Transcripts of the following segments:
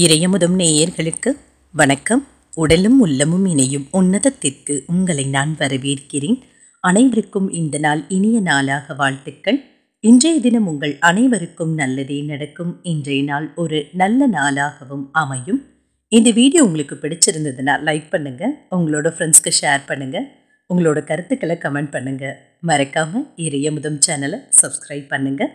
இறையமுதும் நேயர்களுக்கு வணக்கம். உடலும் உள்ளமும் இணையும் உன்னதத்திற்கு உங்களை நான் வரவேற்கிறேன். அனைவருக்கும் இந்த நாள் இனிய நாளாக வாழ்த்துக்கள். இன்றைய தினம் உங்கள் அனைவருக்கும் நல்லதே நடக்கும். இன்றைய நாள் ஒரு நல்ல நாளாகவும் அமையும். இந்த வீடியோ உங்களுக்கு பிடிச்சிருந்ததுன்னா லைக் பண்ணுங்கள் உங்களோட ஃப்ரெண்ட்ஸ்க்கு ஷேர் பண்ணுங்கள் உங்களோட கருத்துக்களை கமெண்ட் பண்ணுங்கள் மறக்காமல் இறையமுதம் சேனலை சப்ஸ்கிரைப் பண்ணுங்கள்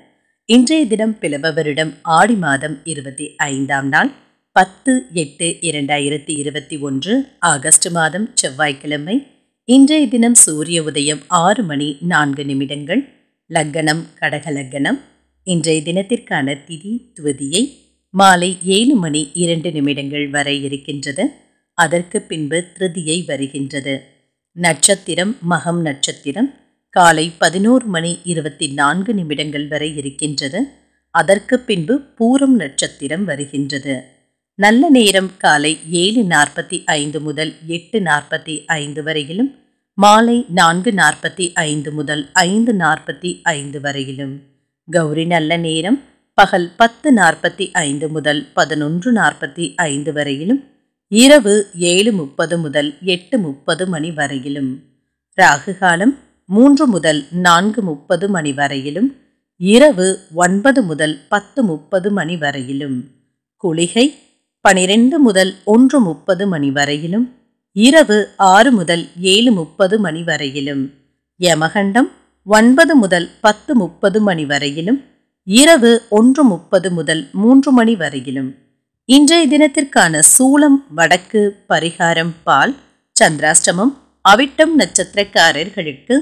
இன்றைய தினம் பிளவ வருடம் ஆடி மாதம் இருபத்தி ஐந்தாம் நாள். பத்து எட்டு இரண்டாயிரத்தி இருபத்தி ஒன்று ஆகஸ்ட் மாதம் செவ்வாய்க்கிழமை. இன்றைய தினம் சூரிய உதயம் ஆறு மணி நான்கு நிமிடங்கள். லக்கணம் கடக லக்னம் இன்றைய தினத்திற்கான திதி துவதியை மாலை ஏழு மணி இரண்டு நிமிடங்கள் வரை இருக்கின்றது. அதற்கு பின்பு திருதியை வருகின்றது. நட்சத்திரம் மகம் நட்சத்திரம். காலை பதினோரு மணி இருபத்தி நான்கு நிமிடங்கள் வரை இருக்கின்றது. அதற்கு பின்பு பூரம் நட்சத்திரம் வருகின்றது. நல்ல நேரம் காலை ஏழு நாற்பத்தி ஐந்து முதல் எட்டு நாற்பத்தி ஐந்து வரையிலும் மாலை நான்கு நாற்பத்தி ஐந்து முதல் ஐந்து நாற்பத்தி ஐந்து வரையிலும். கௌரி நல்ல நேரம் பகல் பத்து நாற்பத்தி ஐந்து முதல் பதினொன்று நாற்பத்தி ஐந்து வரையிலும் இரவு ஏழு முப்பது முதல் எட்டு முப்பது மணி வரையிலும். ராகு காலம் மூன்று முதல் நான்கு முப்பது மணி வரையிலும் இரவு ஒன்பது முதல் பத்து முப்பது மணி வரையிலும். குளிகை பனிரெண்டு முதல் ஒன்று முப்பது மணி வரையிலும் இரவு ஆறு முதல் ஏழு முப்பது மணி வரையிலும் யமகண்டம் ஒன்பது முதல் பத்து முப்பது மணி வரையிலும் இரவு ஒன்று முப்பது முதல் மூன்று மணி வரையிலும். இன்றைய தினத்திற்கான சூளம் வடக்கு பரிகாரம் பால் சந்திராஷ்டமம் அவிட்டம் நட்சத்திரக்காரர்களுக்கு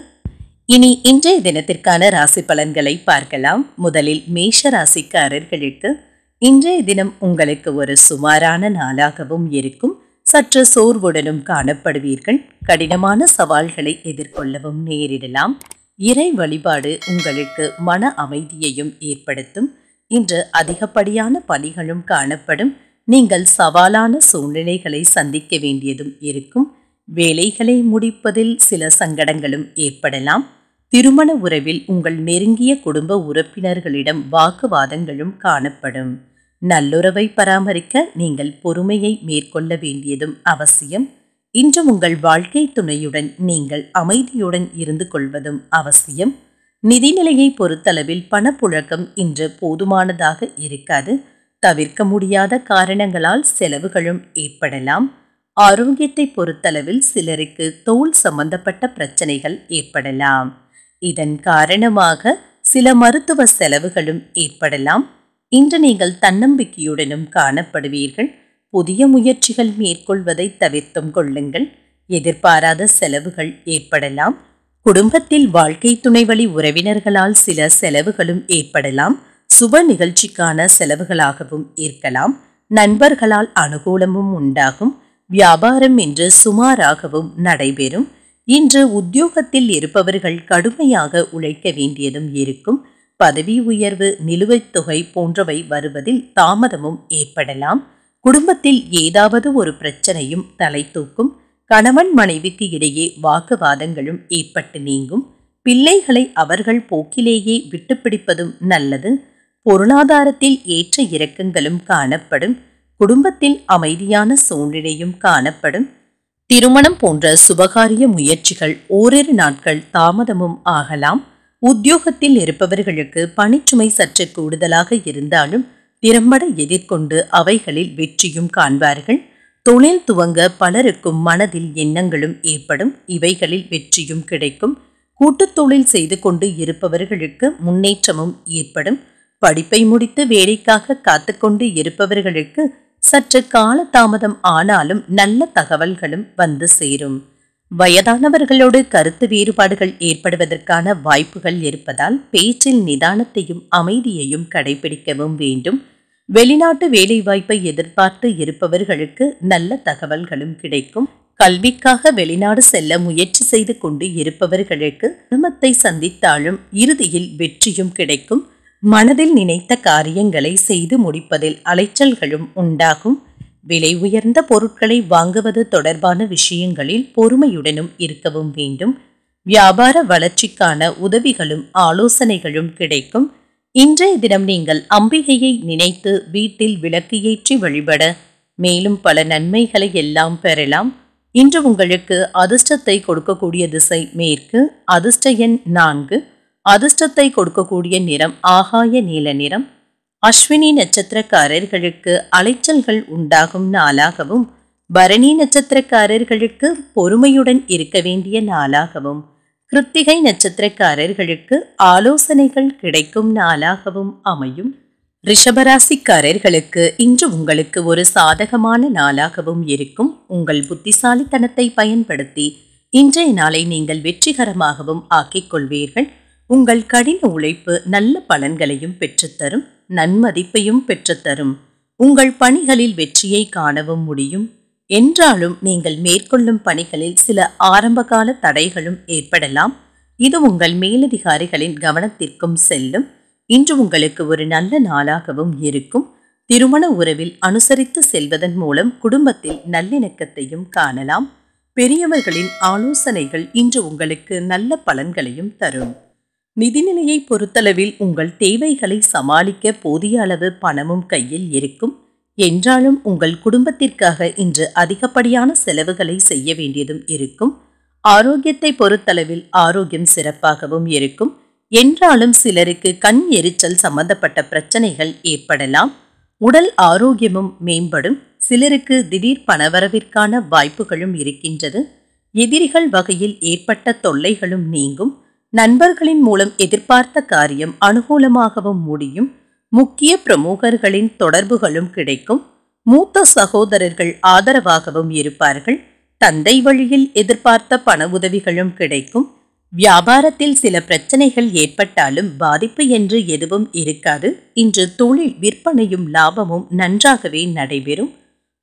இனி இன்றைய தினத்திற்கான ராசி பலன்களை பார்க்கலாம். முதலில் மேஷ ராசிக்காரர்களுக்கு இன்றைய தினம் உங்களுக்கு ஒரு சுமாரான நாளாகவும் இருக்கும். சற்று சோர்வுடனும் காணப்படுவீர்கள். கடினமான சவால்களை எதிர்கொள்ளவும் நேரிடலாம். இறை வழிபாடு உங்களுக்கு மன அமைதியையும் ஏற்படுத்தும். இன்று அதிகப்படியான பணிகளும் காணப்படும். நீங்கள் சவாலான சூழ்நிலைகளை சந்திக்க வேண்டியதும் இருக்கும். வேலைகளை முடிப்பதில் சில சங்கடங்களும் ஏற்படலாம். திருமண உறவில் உங்கள் நெருங்கிய குடும்ப உறுப்பினர்களிடம் வாக்குவாதங்களும் காணப்படும். நல்லுறவை பராமரிக்க நீங்கள் பொறுமையை மேற்கொள்ள வேண்டியதும் அவசியம். இன்று உங்கள் வாழ்க்கை துணையுடன் நீங்கள் அமைதியுடன் இருந்து கொள்வதும் அவசியம். நிதிநிலையை பொறுத்தளவில் பணப்புழக்கம் இன்று போதுமானதாக இருக்காது. தவிர்க்க முடியாத காரணங்களால் செலவுகளும் ஏற்படலாம். ஆரோக்கியத்தை பொறுத்தளவில் சிலருக்கு தோல் சம்பந்தப்பட்ட பிரச்சனைகள் ஏற்படலாம். இதன் காரணமாக சில மருத்துவ செலவுகளும் ஏற்படலாம். இன்று நீங்கள் தன்னம்பிக்கையுடனும் காணப்படுவீர்கள். புதிய முயற்சிகள் மேற்கொள்வதை தவிர்த்தும் கொள்ளுங்கள். எதிர்பாராத செலவுகள் ஏற்படலாம். குடும்பத்தில் வாழ்க்கை துணை வழி உறவினர்களால் சில செலவுகளும் ஏற்படலாம். சுப நிகழ்ச்சிக்கான செலவுகளாகவும் இருக்கலாம். நண்பர்களால் அனுகூலமும் உண்டாகும். வியாபாரம் என்று சுமாராகவும் நடைபெறும். இன்று உத்தியோகத்தில் இருப்பவர்கள் கடுமையாக உழைக்க வேண்டியதும் இருக்கும். பதவி உயர்வு நிலுவைத் தொகை போன்றவை வருவதில் தாமதமும் ஏற்படலாம். குடும்பத்தில் ஏதாவது ஒரு பிரச்சனையும் தலை தூக்கும் கணவன் மனைவிக்கு இடையே வாக்குவாதங்களும் ஏற்பட்டு நீங்கும். பிள்ளைகளை அவர்கள் போக்கிலேயே விட்டுப்பிடிப்பதும் நல்லது. பொருளாதாரத்தில் ஏற்ற இறக்கங்களும் காணப்படும். குடும்பத்தில் அமைதியான சூழ்நிலையும் காணப்படும். திருமணம் போன்ற சுபகாரிய முயற்சிகள் ஓரிரு நாட்கள் தாமதமும் ஆகலாம். உத்தியோகத்தில் இருப்பவர்களுக்கு பணிச்சுமை சற்று கூடுதலாக இருந்தாலும் திறம்பட எதிர்கொண்டு அவைகளில் வெற்றியும் காண்பார்கள். தொழில் துவங்க பலருக்கும் மனதில் எண்ணங்களும் ஏற்படும். இவைகளில் வெற்றியும் கிடைக்கும். கூட்டுத் தொழில் செய்து கொண்டு இருப்பவர்களுக்கு முன்னேற்றமும் ஏற்படும். படிப்பை முடித்து வேலைக்காக காத்துக்கொண்டு இருப்பவர்களுக்கு சற்று காலதாமதம் ஆனாலும் நல்ல தகவல்களும் வந்து சேரும். வயதானவர்களோடு கருத்து வேறுபாடுகள் ஏற்படுவதற்கான வாய்ப்புகள் இருப்பதால் பேச்சில் நிதானத்தையும் அமைதியையும் கடைபிடிக்கவும் வேண்டும். வெளிநாட்டு வேலைவாய்ப்பை எதிர்பார்த்து இருப்பவர்களுக்கு நல்ல தகவல்களும் கிடைக்கும். கல்விக்காக வெளிநாடு செல்ல முயற்சி செய்து கொண்டு இருப்பவர்களுக்கு குடும்பத்தை சந்தித்தாலும் இறுதியில் வெற்றியும் கிடைக்கும். மனதில் நினைத்த காரியங்களை செய்து முடிப்பதில் அலைச்சல்களும் உண்டாகும். விலை உயர்ந்த பொருட்களை வாங்குவது தொடர்பான விஷயங்களில் பொறுமையுடனும் இருக்கவும் வேண்டும். வியாபார வளர்ச்சிக்கான உதவிகளும் ஆலோசனைகளும் கிடைக்கும். இன்றைய தினம் நீங்கள் அம்பிகையை நினைத்து வீட்டில் விளக்கு ஏற்றி வழிபட மேலும் பல நன்மைகளை எல்லாம் பெறலாம். இன்று உங்களுக்கு அதிர்ஷ்டத்தை கொடுக்கக்கூடிய திசை மேற்கு அதிர்ஷ்ட எண் நான்கு. அதிர்ஷ்டத்தை கொடுக்கக்கூடிய நிறம் ஆகாய நீல நிறம். அஸ்வினி நட்சத்திரக்காரர்களுக்கு அலைச்சல்கள் உண்டாகும் நாளாகவும் பரணி நட்சத்திரக்காரர்களுக்கு பொறுமையுடன் இருக்க வேண்டிய நாளாகவும் கிருத்திகை நட்சத்திரக்காரர்களுக்கு ஆலோசனைகள் கிடைக்கும் நாளாகவும் அமையும். ரிஷபராசிக்காரர்களுக்கு இன்று உங்களுக்கு ஒரு சாதகமான நாளாகவும் இருக்கும். உங்கள் புத்திசாலித்தனத்தை பயன்படுத்தி இன்றைய நாளை நீங்கள் வெற்றிகரமாகவும் ஆக்கிக் கொள்வீர்கள். உங்கள் கடின உழைப்பு நல்ல பலன்களையும் பெற்றுத்தரும் நன்மதிப்பையும் பெற்றுத்தரும். உங்கள் பணிகளில் வெற்றியை காணவும் முடியும். என்றாலும் நீங்கள் மேற்கொள்ளும் பணிகளில் சில ஆரம்பகால தடைகளும் ஏற்படலாம். இது உங்கள் மேலதிகாரிகளின் கவனத்திற்கும் செல்லும். இன்று உங்களுக்கு ஒரு நல்ல நாளாகவும் இருக்கும். திருமண உறவில் அனுசரித்து செல்வதன் மூலம் குடும்பத்தில் நல்லிணக்கத்தையும் காணலாம். பெரியவர்களின் ஆலோசனைகள் இன்று உங்களுக்கு நல்ல பலன்களையும் தரும். நிதிநிலையை பொறுத்தளவில் உங்கள் தேவைகளை சமாளிக்க போதிய அளவு பணமும் கையில் இருக்கும். என்றாலும் உங்கள் குடும்பத்திற்காக இன்று அதிகப்படியான செலவுகளை செய்ய வேண்டியதும் இருக்கும். ஆரோக்கியத்தை பொறுத்தளவில் ஆரோக்கியம் சிறப்பாகவும் இருக்கும். என்றாலும் சிலருக்கு கண் எரிச்சல் சம்பந்தப்பட்ட பிரச்சனைகள் ஏற்படலாம். உடல் ஆரோக்கியமும் மேம்படும். சிலருக்கு திடீர் பணவரவிற்கான வாய்ப்புகளும் இருக்கின்றது. எதிரிகள் வகையில் ஏற்பட்ட தொல்லைகளும் நீங்கும். நண்பர்களின் மூலம் எதிர்பார்த்த காரியம் அனுகூலமாகவும் முடியும். முக்கிய பிரமுகர்களின் தொடர்புகளும் கிடைக்கும். மூத்த சகோதரர்கள் ஆதரவாகவும் இருப்பார்கள். தந்தை வழியில் எதிர்பார்த்த பண உதவிகளும் கிடைக்கும். வியாபாரத்தில் சில பிரச்சனைகள் ஏற்பட்டாலும் பாதிப்பு என்று எதுவும் இருக்காது. இன்று தொழில் விற்பனையும் லாபமும் நன்றாகவே நடைபெறும்.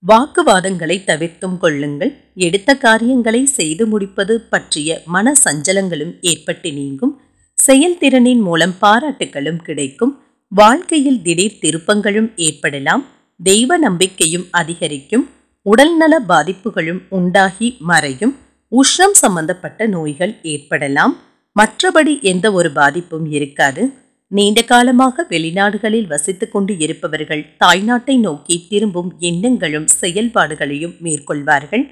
வாக்குவாதங்களை தவிர்த்தும் கொள்ளுங்கள். எடுத்த காரியங்களை செய்து முடிப்பது பற்றிய மன சஞ்சலங்களும் ஏற்பட்டு நீங்கும். செயல்திறனின் மூலம் பாராட்டுகளும் கிடைக்கும். வாழ்க்கையில் திடீர் திருப்பங்களும் ஏற்படலாம். தெய்வ நம்பிக்கையும் அதிகரிக்கும். உடல்நல பாதிப்புகளும் உண்டாகி மறையும். உஷ்ணம் சம்பந்தப்பட்ட நோய்கள் ஏற்படலாம். மற்றபடி எந்த ஒரு பாதிப்பும் இருக்காது. நீண்ட காலமாக வெளிநாடுகளில் வசித்துக் கொண்டு இருப்பவர்கள் தாய்நாட்டை நோக்கி திரும்பும் எண்ணங்களும் செயல்பாடுகளையும் மேற்கொள்வார்கள்.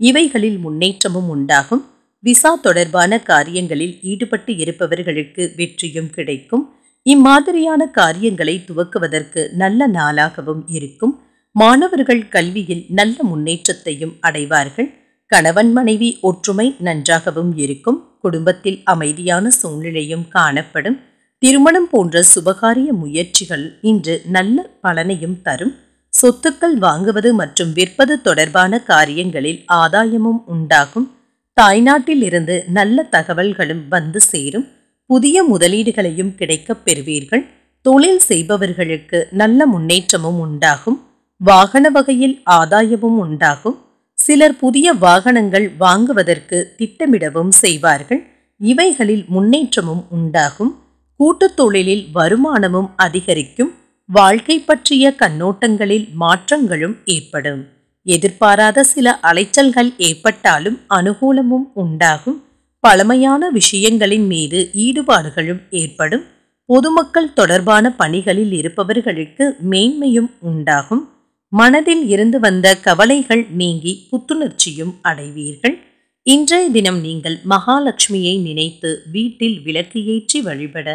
இவைகளில் முன்னேற்றமும் உண்டாகும். விசா தொடர்பான காரியங்களில் ஈடுபட்டு இருப்பவர்களுக்கு வெற்றியும் கிடைக்கும். இம்மாதிரியான காரியங்களை துவக்குவதற்கு நல்ல நாளாகவும் இருக்கும். மாணவர்கள் கல்வியில் நல்ல முன்னேற்றத்தையும் அடைவார்கள். கணவன் மனைவி ஒற்றுமை நன்றாகவும் இருக்கும். குடும்பத்தில் அமைதியான சூழ்நிலையும் காணப்படும். திருமணம் போன்ற சுபகாரிய முயற்சிகள் இன்று நல்ல பலனையும் தரும். சொத்துக்கள் வாங்குவது மற்றும் விற்பது தொடர்பான காரியங்களில் ஆதாயமும் உண்டாகும். தாய்நாட்டில் இருந்து நல்ல தகவல்களும் வந்து சேரும். புதிய முதலீடுகளையும் கிடைக்கப் பெறுவீர்கள். தொழில் செய்பவர்களுக்கு நல்ல முன்னேற்றமும் உண்டாகும். வாகன வகையில் ஆதாயமும் உண்டாகும். சிலர் புதிய வாகனங்கள் வாங்குவதற்கு திட்டமிடவும் செய்வார்கள். இவைகளில் முன்னேற்றமும் உண்டாகும். கூட்டுத் தொழிலில் வருமானமும் அதிகரிக்கும் வாழ்க்கை பற்றிய கண்ணோட்டங்களில் மாற்றங்களும் ஏற்படும். எதிர்பாராத சில அலைச்சல்கள் ஏற்பட்டாலும் அனுகூலமும் உண்டாகும். பழமையான விஷயங்களின் மீது ஈடுபாடுகளும் ஏற்படும். பொதுமக்கள் தொடர்பான பணிகளில் இருப்பவர்களுக்கு மேன்மையும் உண்டாகும். மனதில் இருந்து வந்த கவலைகள் நீங்கி புத்துணர்ச்சியும் அடைவீர்கள். இன்றைய தினம் நீங்கள் மகாலட்சுமியை நினைத்து வீட்டில் விளக்கு ஏற்றி வழிபட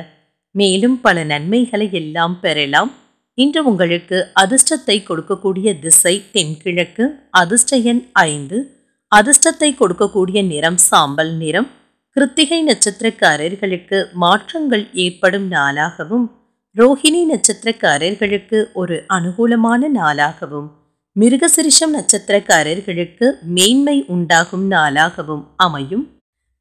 மேலும் பல நன்மைகளை எல்லாம் பெறலாம். இன்று உங்களுக்கு அதிர்ஷ்டத்தை கொடுக்கக்கூடிய திசை தென்கிழக்கு அதிர்ஷ்ட எண் ஐந்து. அதிர்ஷ்டத்தை கொடுக்கக்கூடிய நிறம் சாம்பல் நிறம். கிருத்திகை நட்சத்திரக்காரர்களுக்கு மாற்றங்கள் ஏற்படும் நாளாகவும் ரோஹிணி நட்சத்திரக்காரர்களுக்கு ஒரு அனுகூலமான நாளாகவும் மிருகசிரிஷம் நட்சத்திரக்காரர்களுக்கு மேன்மை உண்டாகும் நாளாகவும் அமையும்.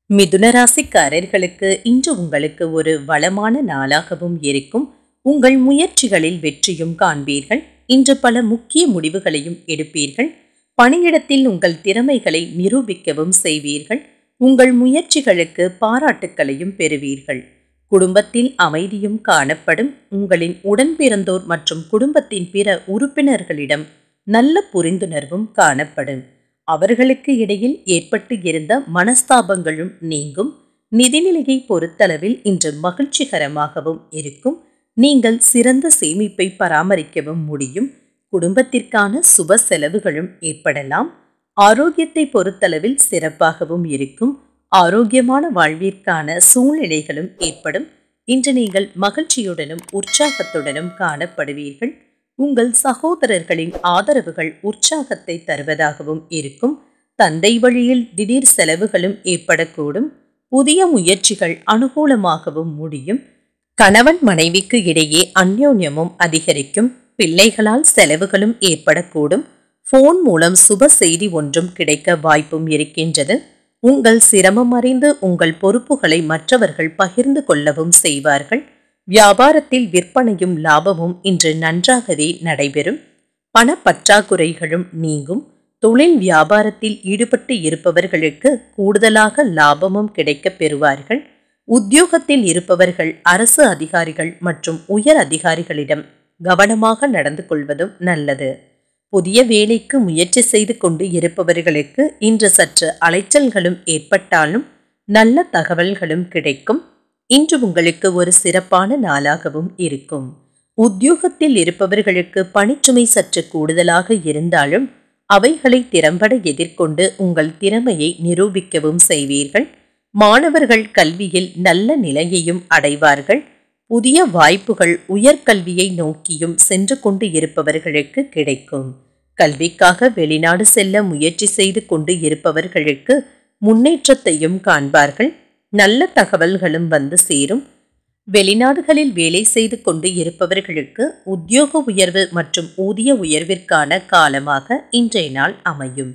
மிதுன ராசிக்காரர்களுக்கு இன்று உங்களுக்கு ஒரு வளமான நாளாகவும் இருக்கும். உங்கள் முயற்சிகளில் வெற்றியும் காண்பீர்கள். இன்று பல முக்கிய முடிவுகளையும் எடுப்பீர்கள். பணியிடத்தில் உங்கள் திறமைகளை நிரூபிக்கவும் செய்வீர்கள். உங்கள் முயற்சிகளுக்கு பாராட்டுக்களையும் பெறுவீர்கள். குடும்பத்தில் அமைதியும் காணப்படும். உங்களின் உடன்பிறந்தோர் மற்றும் குடும்பத்தின் பிற உறுப்பினர்களிடம் நல்ல புரிந்துணர்வும் காணப்படும். அவர்களுக்கு இடையில் ஏற்பட்டு இருந்த மனஸ்தாபங்களும் நீங்கும். நிதிநிலையை பொறுத்தளவில் இன்று மகிழ்ச்சிகரமாகவும் இருக்கும். நீங்கள் சிறந்த சேமிப்பை பராமரிக்கவும் முடியும். குடும்பத்திற்கான சுப செலவுகளும் ஏற்படலாம். ஆரோக்கியத்தை பொறுத்தளவில் சிறப்பாகவும் இருக்கும். ஆரோக்கியமான வாழ்விற்கான சூழ்நிலைகளும் ஏற்படும். இன்று நீங்கள் மகிழ்ச்சியுடனும் உற்சாகத்துடனும் காணப்படுவீர்கள். உங்கள் சகோதரர்களின் ஆதரவுகள் உற்சாகத்தை தருவதாகவும் இருக்கும். தந்தை வழியில் திடீர் செலவுகளும் ஏற்படக்கூடும். புதிய முயற்சிகள் அனுகூலமாகவும் முடியும். கணவன் மனைவிக்கு இடையே அந்யோன்யமும் அதிகரிக்கும். பிள்ளைகளால் செலவுகளும் ஏற்படக்கூடும். போன் மூலம் சுப செய்தி ஒன்றும் கிடைக்க வாய்ப்பும் இருக்கின்றது. உங்கள் சிரமம் அறிந்து உங்கள் பொறுப்புகளை மற்றவர்கள் பகிர்ந்து கொள்ளவும் செய்வார்கள். வியாபாரத்தில் விற்பனையும் லாபமும் இன்று நன்றாகவே நடைபெறும். பணப்பற்றாக்குறைகளும் நீங்கும். தொழில் வியாபாரத்தில் ஈடுபட்டு இருப்பவர்களுக்கு கூடுதலாக லாபமும் கிடைக்கப் பெறுவார்கள். உத்தியோகத்தில் இருப்பவர்கள் அரசு அதிகாரிகள் மற்றும் உயர் அதிகாரிகளிடம் கவனமாக நடந்து கொள்வதும் நல்லது. புதிய வேலைக்கு முயற்சி செய்து கொண்டு இருப்பவர்களுக்கு இன்று சற்று அலைச்சல்களும் ஏற்பட்டாலும் நல்ல தகவல்களும் கிடைக்கும். இன்று உங்களுக்கு ஒரு சிறப்பான நாளாகவும் இருக்கும். உத்தியோகத்தில் இருப்பவர்களுக்கு பணிச்சுமை சற்று கூடுதலாக இருந்தாலும் அவைகளை திறம்பட எதிர்கொண்டு உங்கள் திறமையை நிரூபிக்கவும் செய்வீர்கள். மாணவர்கள் கல்வியில் நல்ல நிலையையும் அடைவார்கள். புதிய வாய்ப்புகள் உயர்கல்வியை நோக்கியும் சென்று கொண்டு இருப்பவர்களுக்கு கிடைக்கும். கல்விக்காக வெளிநாடு செல்ல முயற்சி செய்து கொண்டு இருப்பவர்களுக்கு முன்னேற்றத்தையும் காண்பார்கள். நல்ல தகவல்களும் வந்து சேரும். வெளிநாடுகளில் வேலை செய்து கொண்டு இருப்பவர்களுக்கு உத்தியோக உயர்வு மற்றும் ஊதிய உயர்விற்கான காலமாக இன்றைய நாள் அமையும்.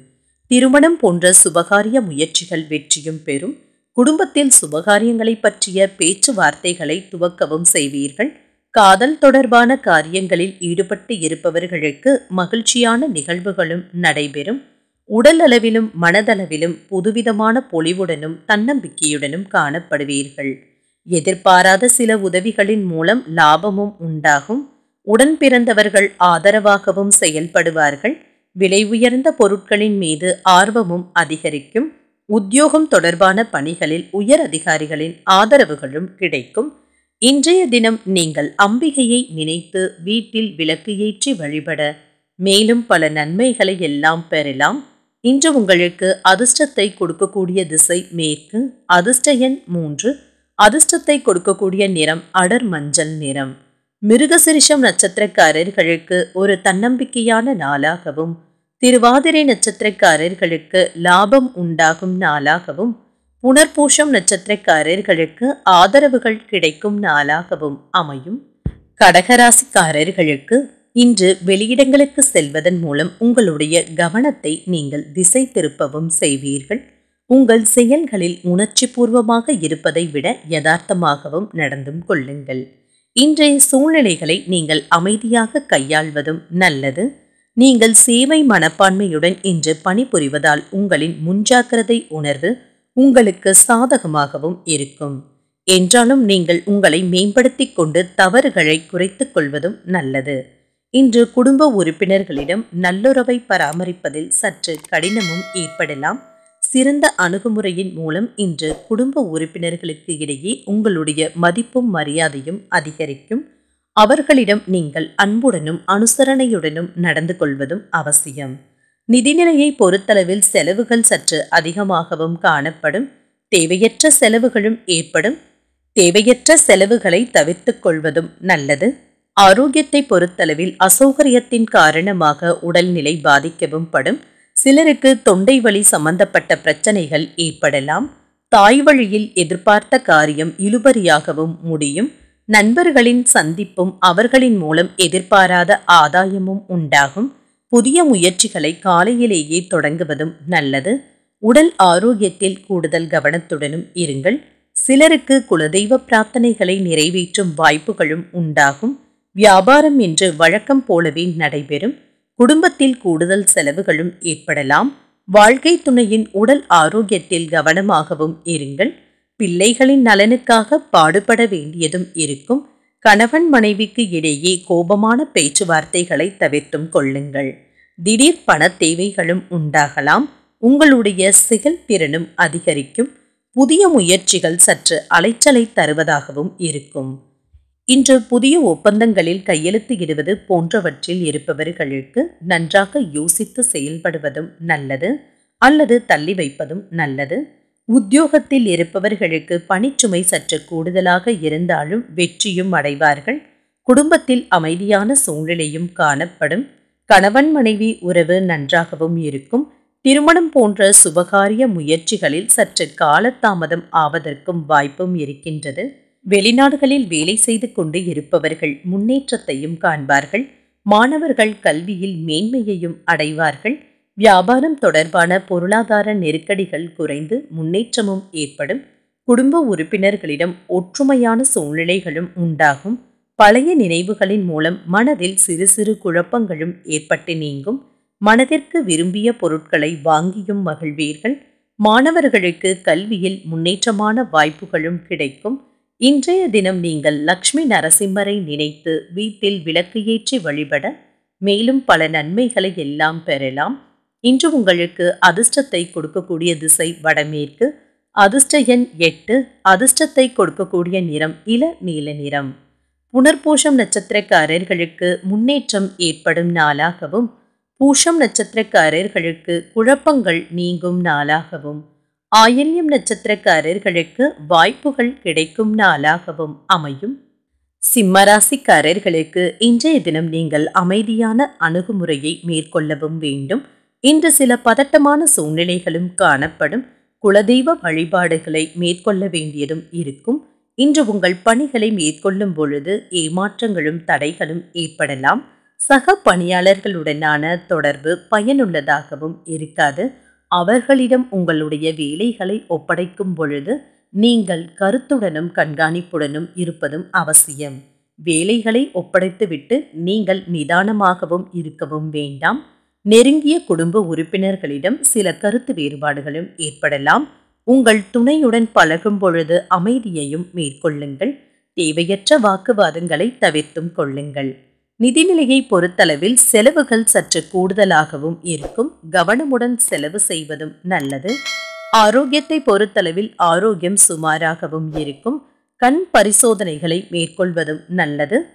திருமணம் போன்ற சுபகாரிய முயற்சிகள் வெற்றியும் பெறும். குடும்பத்தில் சுபகாரியங்களை பற்றிய பேச்சுவார்த்தைகளை துவக்கவும் செய்வீர்கள். காதல் தொடர்பான காரியங்களில் ஈடுபட்டு இருப்பவர்களுக்கு மகிழ்ச்சியான நிகழ்வுகளும் நடைபெறும். உடல் அளவிலும் மனதளவிலும் புதுவிதமான பொலிவுடனும் தன்னம்பிக்கையுடனும் காணப்படுவீர்கள். எதிர்பாராத சில உதவிகளின் மூலம் லாபமும் உண்டாகும். உடன் பிறந்தவர்கள் ஆதரவாகவும் செயல்படுவார்கள். விலை உயர்ந்த பொருட்களின் மீது ஆர்வமும் அதிகரிக்கும். உத்தியோகம் தொடர்பான பணிகளில் உயர் அதிகாரிகளின் ஆதரவுகளும் கிடைக்கும். இன்றைய தினம் நீங்கள் அம்பிகையை நினைத்து வீட்டில் விளக்கு ஏற்றி வழிபட மேலும் பல நன்மைகளை எல்லாம் பெறலாம். இன்று உங்களுக்கு அதிர்ஷ்டத்தை கொடுக்கக்கூடிய திசை மேற்கு அதிர்ஷ்ட எண் மூன்று அதிர்ஷ்டத்தை கொடுக்கக்கூடிய நிறம் அடர் மஞ்சள் நிறம். மிருகசிரிஷம் நட்சத்திரக்காரர்களுக்கு ஒரு தன்னம்பிக்கையான நாளாகவும் திருவாதிரை நட்சத்திரக்காரர்களுக்கு லாபம் உண்டாகும் நாளாகவும் புனர்பூஷம் நட்சத்திரக்காரர்களுக்கு ஆதரவுகள் கிடைக்கும் நாளாகவும் அமையும். கடகராசிக்காரர்களுக்கு இன்று வெளியிடங்களுக்கு செல்வதன் மூலம் உங்களுடைய கவனத்தை நீங்கள் திசை திருப்பவும் செய்வீர்கள். உங்கள் செயல்களில் உணர்ச்சி பூர்வமாக இருப்பதை விட யதார்த்தமாகவும் நடந்தும் கொள்ளுங்கள். இன்றைய சூழ்நிலைகளை நீங்கள் அமைதியாக கையாள்வதும் நல்லது. நீங்கள் சேவை மனப்பான்மையுடன் இன்று பணிபுரிவதால் உங்களின் முன்ஜாக்கிரதை உணர்வு உங்களுக்கு சாதகமாகவும் இருக்கும். என்றாலும் நீங்கள் உங்களை மேம்படுத்திக் கொண்டு தவறுகளை குறைத்துக் கொள்வதும் நல்லது. இன்று குடும்ப உறுப்பினர்களிடம் நல்லுறவை பராமரிப்பதில் சற்று கடினமும் ஏற்படலாம். சிறந்த அணுகுமுறையின் மூலம் இன்று குடும்ப உறுப்பினர்களுக்கு இடையே உங்களுடைய மதிப்பும் மரியாதையும் அதிகரிக்கும். அவர்களிடம் நீங்கள் அன்புடனும் அனுசரணையுடனும் நடந்து கொள்வதும் அவசியம். நிதிநிலையை பொறுத்தளவில் செலவுகள் சற்று அதிகமாகவும் காணப்படும். தேவையற்ற செலவுகளும் ஏற்படும். தேவையற்ற செலவுகளை தவிர்த்து கொள்வதும் நல்லது. ஆரோக்கியத்தை பொறுத்தளவில் அசௌகரியத்தின் காரணமாக உடல்நிலை பாதிக்கவும் படும். சிலருக்கு தொண்டை வலி சம்பந்தப்பட்ட பிரச்சனைகள் ஏற்படலாம். தாய் வழியில் எதிர்பார்த்த காரியம் இழுபறியாகவும் முடியும். நண்பர்களின் சந்திப்பும் அவர்களின் மூலம் எதிர்பாராத ஆதாயமும் உண்டாகும். புதிய முயற்சிகளை காலையிலேயே தொடங்குவதும் நல்லது. உடல் ஆரோக்கியத்தில் கூடுதல் கவனத்துடனும் இருங்கள். சிலருக்கு குலதெய்வ பிரார்த்தனைகளை நிறைவேற்றும் வாய்ப்புகளும் உண்டாகும். வியாபாரம் என்று வழக்கம் போலவே நடைபெறும். குடும்பத்தில் கூடுதல் செலவுகளும் ஏற்படலாம். வாழ்க்கை துணையின் உடல் ஆரோக்கியத்தில் கவனமாகவும் இருங்கள். பிள்ளைகளின் நலனுக்காக பாடுபட வேண்டியதும் இருக்கும். கணவன் மனைவிக்கு இடையே கோபமான பேச்சுவார்த்தைகளை தவிர்த்தும் கொள்ளுங்கள். திடீர் பண தேவைகளும் உண்டாகலாம். உங்களுடைய செயல்திறனும் அதிகரிக்கும். புதிய முயற்சிகள் சற்று அலைச்சலை தருவதாகவும் இருக்கும். இன்று புதிய ஒப்பந்தங்களில் கையெழுத்து இடுவது போன்றவற்றில் இருப்பவர்களுக்கு நன்றாக யோசித்து செயல்படுவதும் நல்லது அல்லது தள்ளி வைப்பதும் நல்லது. உத்தியோகத்தில் இருப்பவர்களுக்கு பணிச்சுமை சற்று கூடுதலாக இருந்தாலும் வெற்றியும் அடைவார்கள். குடும்பத்தில் அமைதியான சூழ்நிலையும் காணப்படும். கணவன் மனைவி உறவு நன்றாகவும் இருக்கும். திருமணம் போன்ற சுபகாரிய முயற்சிகளில் சற்று காலதாமதம் ஆவதற்கும் வாய்ப்பும் இருக்கின்றது. வெளிநாடுகளில் வேலை செய்து கொண்டு இருப்பவர்கள் முன்னேற்றத்தையும் காண்பார்கள். மாணவர்கள் கல்வியில் மேன்மையையும் அடைவார்கள். வியாபாரம் தொடர்பான பொருளாதார நெருக்கடிகள் குறைந்து முன்னேற்றமும் ஏற்படும். குடும்ப உறுப்பினர்களிடம் ஒற்றுமையான சூழ்நிலைகளும் உண்டாகும். பழைய நினைவுகளின் மூலம் மனதில் சிறு சிறு குழப்பங்களும் ஏற்பட்டு நீங்கும். மனதிற்கு விரும்பிய பொருட்களை வாங்கியும் மகிழ்வீர்கள். மாணவர்களுக்கு கல்வியில் முன்னேற்றமான வாய்ப்புகளும் கிடைக்கும். இன்றைய தினம் நீங்கள் லக்ஷ்மி நரசிம்மரை நினைத்து வீட்டில் விளக்கு ஏற்றி வழிபட மேலும் பல நன்மைகளை எல்லாம் பெறலாம். இன்று உங்களுக்கு அதிர்ஷ்டத்தை கொடுக்கக்கூடிய திசை வடமேற்கு. அதிர்ஷ்ட எண் எட்டு அதிர்ஷ்டத்தை கொடுக்கக்கூடிய நிறம் இள நீல நிறம். புனர்பூஷம் நட்சத்திரக்காரர்களுக்கு முன்னேற்றம் ஏற்படும் நாளாகவும் பூஷம் நட்சத்திரக்காரர்களுக்கு குழப்பங்கள் நீங்கும் நாளாகவும். ஆயில்யம் நட்சத்திரக்காரர்களுக்கு வாய்ப்புகள் கிடைக்கும் நாளாகவும் அமையும். சிம்மராசிக்காரர்களுக்கு இன்றைய தினம் நீங்கள் அமைதியான அணுகுமுறையை மேற்கொள்ளவும் வேண்டும். இன்று சில பதட்டமான சூழ்நிலைகளும் காணப்படும். குலதெய்வ வழிபாடுகளை மேற்கொள்ள வேண்டியதும் இருக்கும். இன்று உங்கள் பணிகளை மேற்கொள்ளும் பொழுது ஏமாற்றங்களும் தடைகளும் ஏற்படலாம். சக பணியாளர்களுடனான தொடர்பு பயனுள்ளதாகவும் இருக்காது. அவர்களிடம் உங்களுடைய வேலைகளை ஒப்படைக்கும் பொழுது நீங்கள் கருத்துடனும் கண்காணிப்புடனும் இருப்பதும் அவசியம். வேலைகளை ஒப்படைத்துவிட்டு நீங்கள் நிதானமாகவும் இருக்கவும் வேண்டாம். நெருங்கிய குடும்ப உறுப்பினர்களிடம் சில கருத்து வேறுபாடுகளும் ஏற்படலாம். உங்கள் துணையுடன் பழகும் பொழுது அமைதியையும் மேற்கொள்ளுங்கள். தேவையற்ற வாக்குவாதங்களை தவிர்த்தும் கொள்ளுங்கள். நிதிநிலையை பொறுத்தளவில் செலவுகள் சற்று கூடுதலாகவும் இருக்கும். கவனமுடன் செலவு செய்வதும் நல்லது. ஆரோக்கியத்தை பொறுத்தளவில் ஆரோக்கியம் சுமாராகவும் இருக்கும். கண் பரிசோதனைகளை மேற்கொள்வதும் நல்லது.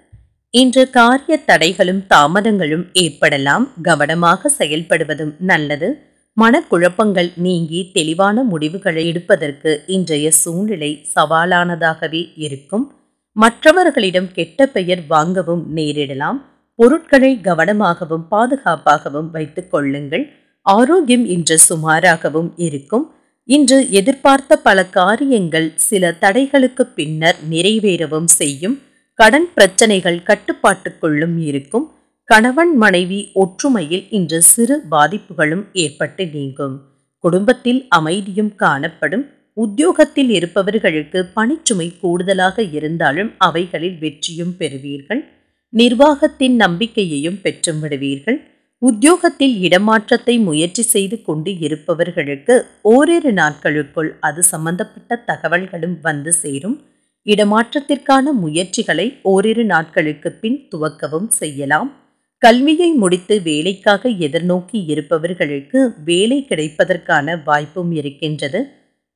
இன்று காரிய தடைகளும் தாமதங்களும் ஏற்படலாம். கவனமாக செயல்படுவதும் நல்லது. மனக்குழப்பங்கள் நீங்கி தெளிவான முடிவுகளை எடுப்பதற்கு இன்றைய சூழ்நிலை சவாலானதாகவே இருக்கும். மற்றவர்களிடம் கெட்ட பெயர் வாங்கவும் நேரிடலாம். பொருட்களை கவனமாகவும் பாதுகாப்பாகவும் வைத்துக் கொள்ளுங்கள். ஆரோக்கியம் இன்று சுமாராகவும் இருக்கும். இன்று எதிர்பார்த்த பல காரியங்கள் சில தடைகளுக்கு பின்னர் நிறைவேறவும் செய்யும். கடன் பிரச்சனைகள் கட்டுப்பாட்டுக்குள்ளும் இருக்கும். கணவன் மனைவி ஒற்றுமையில் இன்று சிறு பாதிப்புகளும் ஏற்பட்டு நீங்கும். குடும்பத்தில் அமைதியும் காணப்படும். உத்தியோகத்தில் இருப்பவர்களுக்கு பணிச்சுமை கூடுதலாக இருந்தாலும் அவைகளில் வெற்றியும் பெறுவீர்கள். நிர்வாகத்தின் நம்பிக்கையையும் பெற்றும் விடுவீர்கள். உத்தியோகத்தில் இடமாற்றத்தை முயற்சி செய்து கொண்டு இருப்பவர்களுக்கு ஓரிரு நாட்களுக்குள் அது சம்பந்தப்பட்ட தகவல்களும் வந்து சேரும். இடமாற்றத்திற்கான முயற்சிகளை ஓரிரு நாட்களுக்கு பின் துவக்கவும் செய்யலாம். கல்வியை முடித்து வேலைக்காக எதிர்நோக்கி இருப்பவர்களுக்கு வேலை கிடைப்பதற்கான வாய்ப்பும் இருக்கின்றது.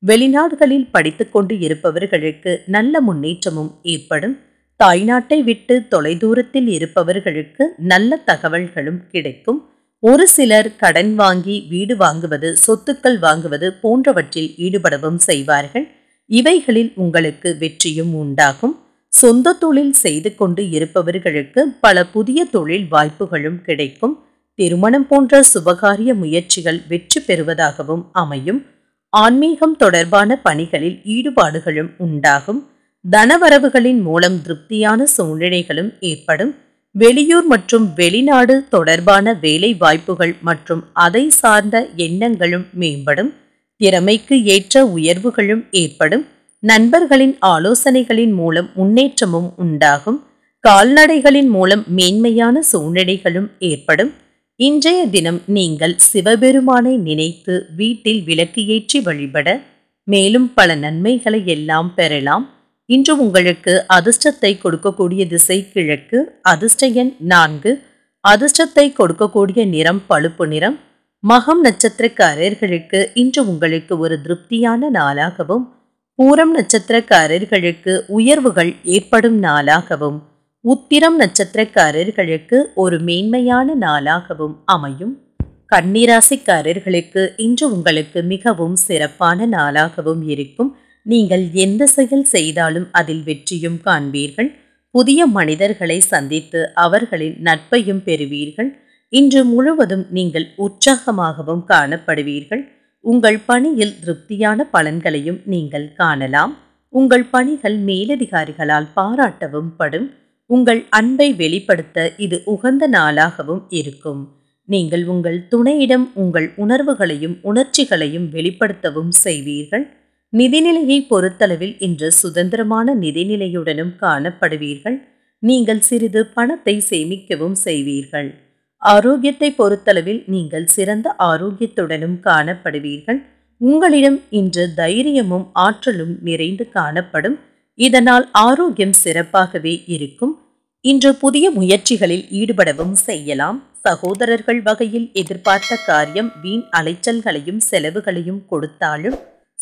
வெளிநாடுகளில் படித்துக்கொண்டு இருப்பவர்களுக்கு நல்ல முன்னேற்றமும் ஏற்படும். தாய்நாட்டை விட்டு தொலைதூரத்தில் இருப்பவர்களுக்கு நல்ல தகவல்களும் கிடைக்கும். ஒரு சிலர் கடன் வாங்கி வீடு வாங்குவது சொத்துக்கள் வாங்குவது போன்றவற்றில் ஈடுபடவும் செய்வார்கள். இவைகளில் உங்களுக்கு வெற்றியும் உண்டாகும். சொந்த தொழில் செய்து கொண்டு இருப்பவர்களுக்கு பல புதிய தொழில் வாய்ப்புகளும் கிடைக்கும். திருமணம் போன்ற சுபகாரிய முயற்சிகள் வெற்றி பெறுவதாகவும் அமையும். ஆன்மீகம் தொடர்பான பணிகளில் ஈடுபாடுகளும் உண்டாகும். தனவரவுகளின் மூலம் திருப்தியான சூழ்நிலைகளும் ஏற்படும். வெளியூர் மற்றும் வெளிநாடு தொடர்பான வேலை வாய்ப்புகள் மற்றும் அதை சார்ந்த எண்ணங்களும் மேம்படும். திறமைக்கு ஏற்ற உயர்வுகளும் ஏற்படும். நண்பர்களின் ஆலோசனைகளின் மூலம் முன்னேற்றமும் உண்டாகும். கால்நடைகளின் மூலம் மேன்மையான சூழ்நிலைகளும் ஏற்படும். இன்றைய தினம் நீங்கள் சிவபெருமானை நினைத்து வீட்டில் விளக்கு ஏற்றி வழிபட மேலும் பல நன்மைகளை எல்லாம் பெறலாம். இன்று உங்களுக்கு அதிர்ஷ்டத்தை கொடுக்கக்கூடிய திசை கிழக்கு அதிர்ஷ்ட எண் நான்கு. அதிர்ஷ்டத்தை கொடுக்கக்கூடிய நிறம் பழுப்பு நிறம். மகம் நட்சத்திரக்காரர்களுக்கு இன்று உங்களுக்கு ஒரு திருப்தியான நாளாகவும் பூரம் நட்சத்திரக்காரர்களுக்கு உயர்வுகள் ஏற்படும் நாளாகவும் உத்திரம் நட்சத்திரக்காரர்களுக்கு ஒரு மேன்மையான நாளாகவும் அமையும். கன்னிராசிக்காரர்களுக்கு இன்று உங்களுக்கு மிகவும் சிறப்பான நாளாகவும் இருக்கும். நீங்கள் எந்த செயல் செய்தாலும் அதில் வெற்றியும் காண்பீர்கள். புதிய மனிதர்களை சந்தித்து அவர்களின் நட்பையும் பெறுவீர்கள். இன்று முழுவதும் நீங்கள் உற்சாகமாகவும் காணப்படுவீர்கள். உங்கள் பணியில் திருப்தியான பலன்களையும் நீங்கள் காணலாம். உங்கள் பணிகள் மேலதிகாரிகளால் பாராட்டவும் படும். உங்கள் அன்பை வெளிப்படுத்த இது உகந்த நாளாகவும் இருக்கும். நீங்கள் உங்கள் துணையிடம் உங்கள் உணர்வுகளையும் உணர்ச்சிகளையும் வெளிப்படுத்தவும் செய்வீர்கள். நிதிநிலையை பொறுத்தளவில் இன்று சுதந்திரமான நிதிநிலையுடனும் காணப்படுவீர்கள். நீங்கள் சிறிது பணத்தை சேமிக்கவும் செய்வீர்கள். ஆரோக்கியத்தை பொறுத்தளவில் நீங்கள் சிறந்த ஆரோக்கியத்துடனும் காணப்படுவீர்கள். உங்களிடம் இன்று தைரியமும் ஆற்றலும் நிறைந்து காணப்படும். இதனால் ஆரோக்கியம் சிறப்பாகவே இருக்கும். இன்று புதிய முயற்சிகளில் ஈடுபடவும் செய்யலாம். சகோதரர்கள் வகையில் எதிர்பார்த்த காரியம் வீண் அலைச்சல்களையும் செலவுகளையும் கொடுத்தாலும்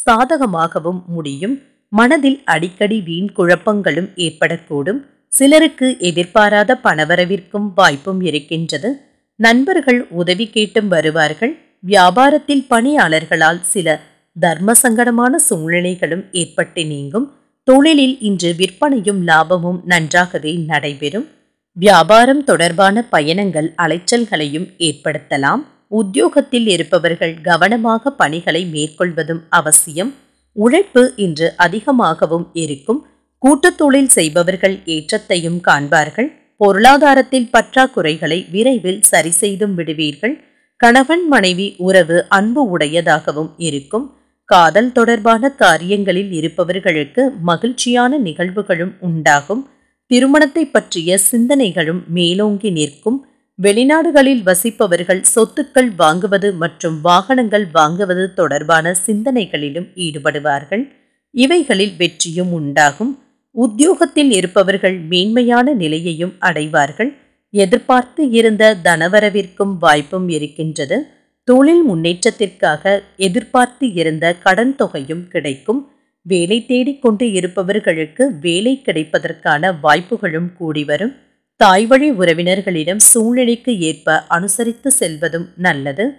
சாதகமாகவும் முடியும். மனதில் அடிக்கடி வீண் குழப்பங்களும் ஏற்படக்கூடும். சிலருக்கு எதிர்பாராத பணவரவிற்கும் வாய்ப்பும் இருக்கின்றது. நண்பர்கள் உதவி கேட்டும் வருவார்கள். வியாபாரத்தில் பணியாளர்களால் சில தர்ம சங்கடமான சூழ்நிலைகளும் ஏற்பட்டு நீங்கும். தொழிலில் இன்று விற்பனையும் லாபமும் நன்றாகவே நடைபெறும். வியாபாரம் தொடர்பான பயணங்கள் அலைச்சல்களையும் ஏற்படுத்தலாம். உத்தியோகத்தில் இருப்பவர்கள் கவனமாக பணிகளை மேற்கொள்வதும் அவசியம். உழைப்பு இன்று அதிகமாகவும் இருக்கும். கூட்டத்தொழில் செய்பவர்கள் ஏற்றத்தையும் காண்பார்கள். பொருளாதாரத்தில் பற்றாக்குறைகளை விரைவில் சரி செய்தும் விடுவீர்கள். கணவன் மனைவி உறவு அன்பு உடையதாகவும் இருக்கும். காதல் தொடர்பான காரியங்களில் இருப்பவர்களுக்கு மகிழ்ச்சியான நிகழ்வுகளும் உண்டாகும். திருமணத்தை பற்றிய சிந்தனைகளும் மேலோங்கி நிற்கும். வெளிநாடுகளில் வசிப்பவர்கள் சொத்துக்கள் வாங்குவது மற்றும் வாகனங்கள் வாங்குவது தொடர்பான சிந்தனைகளிலும் ஈடுபடுவார்கள். இவைகளில் வெற்றியும் உண்டாகும். உத்தியோகத்தில் இருப்பவர்கள் மேன்மையான நிலையையும் அடைவார்கள். எதிர்பார்த்து இருந்த தனவரவிற்கும் வாய்ப்பும் இருக்கின்றது. தொழில் முன்னேற்றத்திற்காக எதிர்பார்த்து இருந்த கடன் தொகையும் கிடைக்கும். வேலை தேடிக்கொண்டு இருப்பவர்களுக்கு வேலை கிடைப்பதற்கான வாய்ப்புகளும் கூடி வரும். தாய்வழி உறவினர்களிடம் சூழ்நிலைக்கு ஏற்ப அனுசரித்து செல்வதும் நல்லது.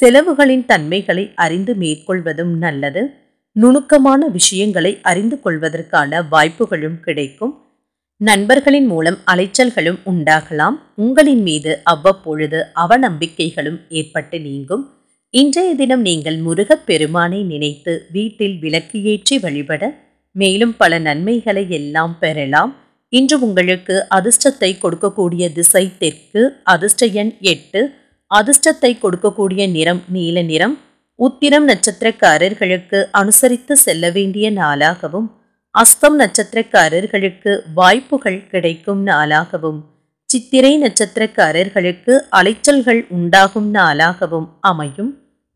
செலவுகளின் தன்மைகளை அறிந்து மேற்கொள்வதும் நல்லது. நுணுக்கமான விஷயங்களை அறிந்து கொள்வதற்கான வாய்ப்புகளும் கிடைக்கும். நண்பர்களின் மூலம் அலைச்சல்களும் உண்டாகலாம். உங்களின் மீது அவ்வப்பொழுது அவநம்பிக்கைகளும் ஏற்பட்டு நீங்கும். இன்றைய தினம் நீங்கள் முருகப் பெருமானை நினைத்து வீட்டில் விளக்கு ஏற்றி வழிபட மேலும் பல நன்மைகளை எல்லாம் பெறலாம். இன்று உங்களுக்கு அதிர்ஷ்டத்தை கொடுக்கக்கூடிய திசை தெற்கு அதிர்ஷ்ட எண் எட்டு. அதிர்ஷ்டத்தை கொடுக்கக்கூடிய நிறம் நீல நிறம். உத்திரம் நட்சத்திரக்காரர்களுக்கு அனுசரித்து செல்ல வேண்டிய நாளாகவும் அஸ்தம் நட்சத்திரக்காரர்களுக்கு வாய்ப்புகள் கிடைக்கும் நாளாகவும் சித்திரை நட்சத்திரக்காரர்களுக்கு அலைச்சல்கள் உண்டாகும் நாளாகவும் அமையும்.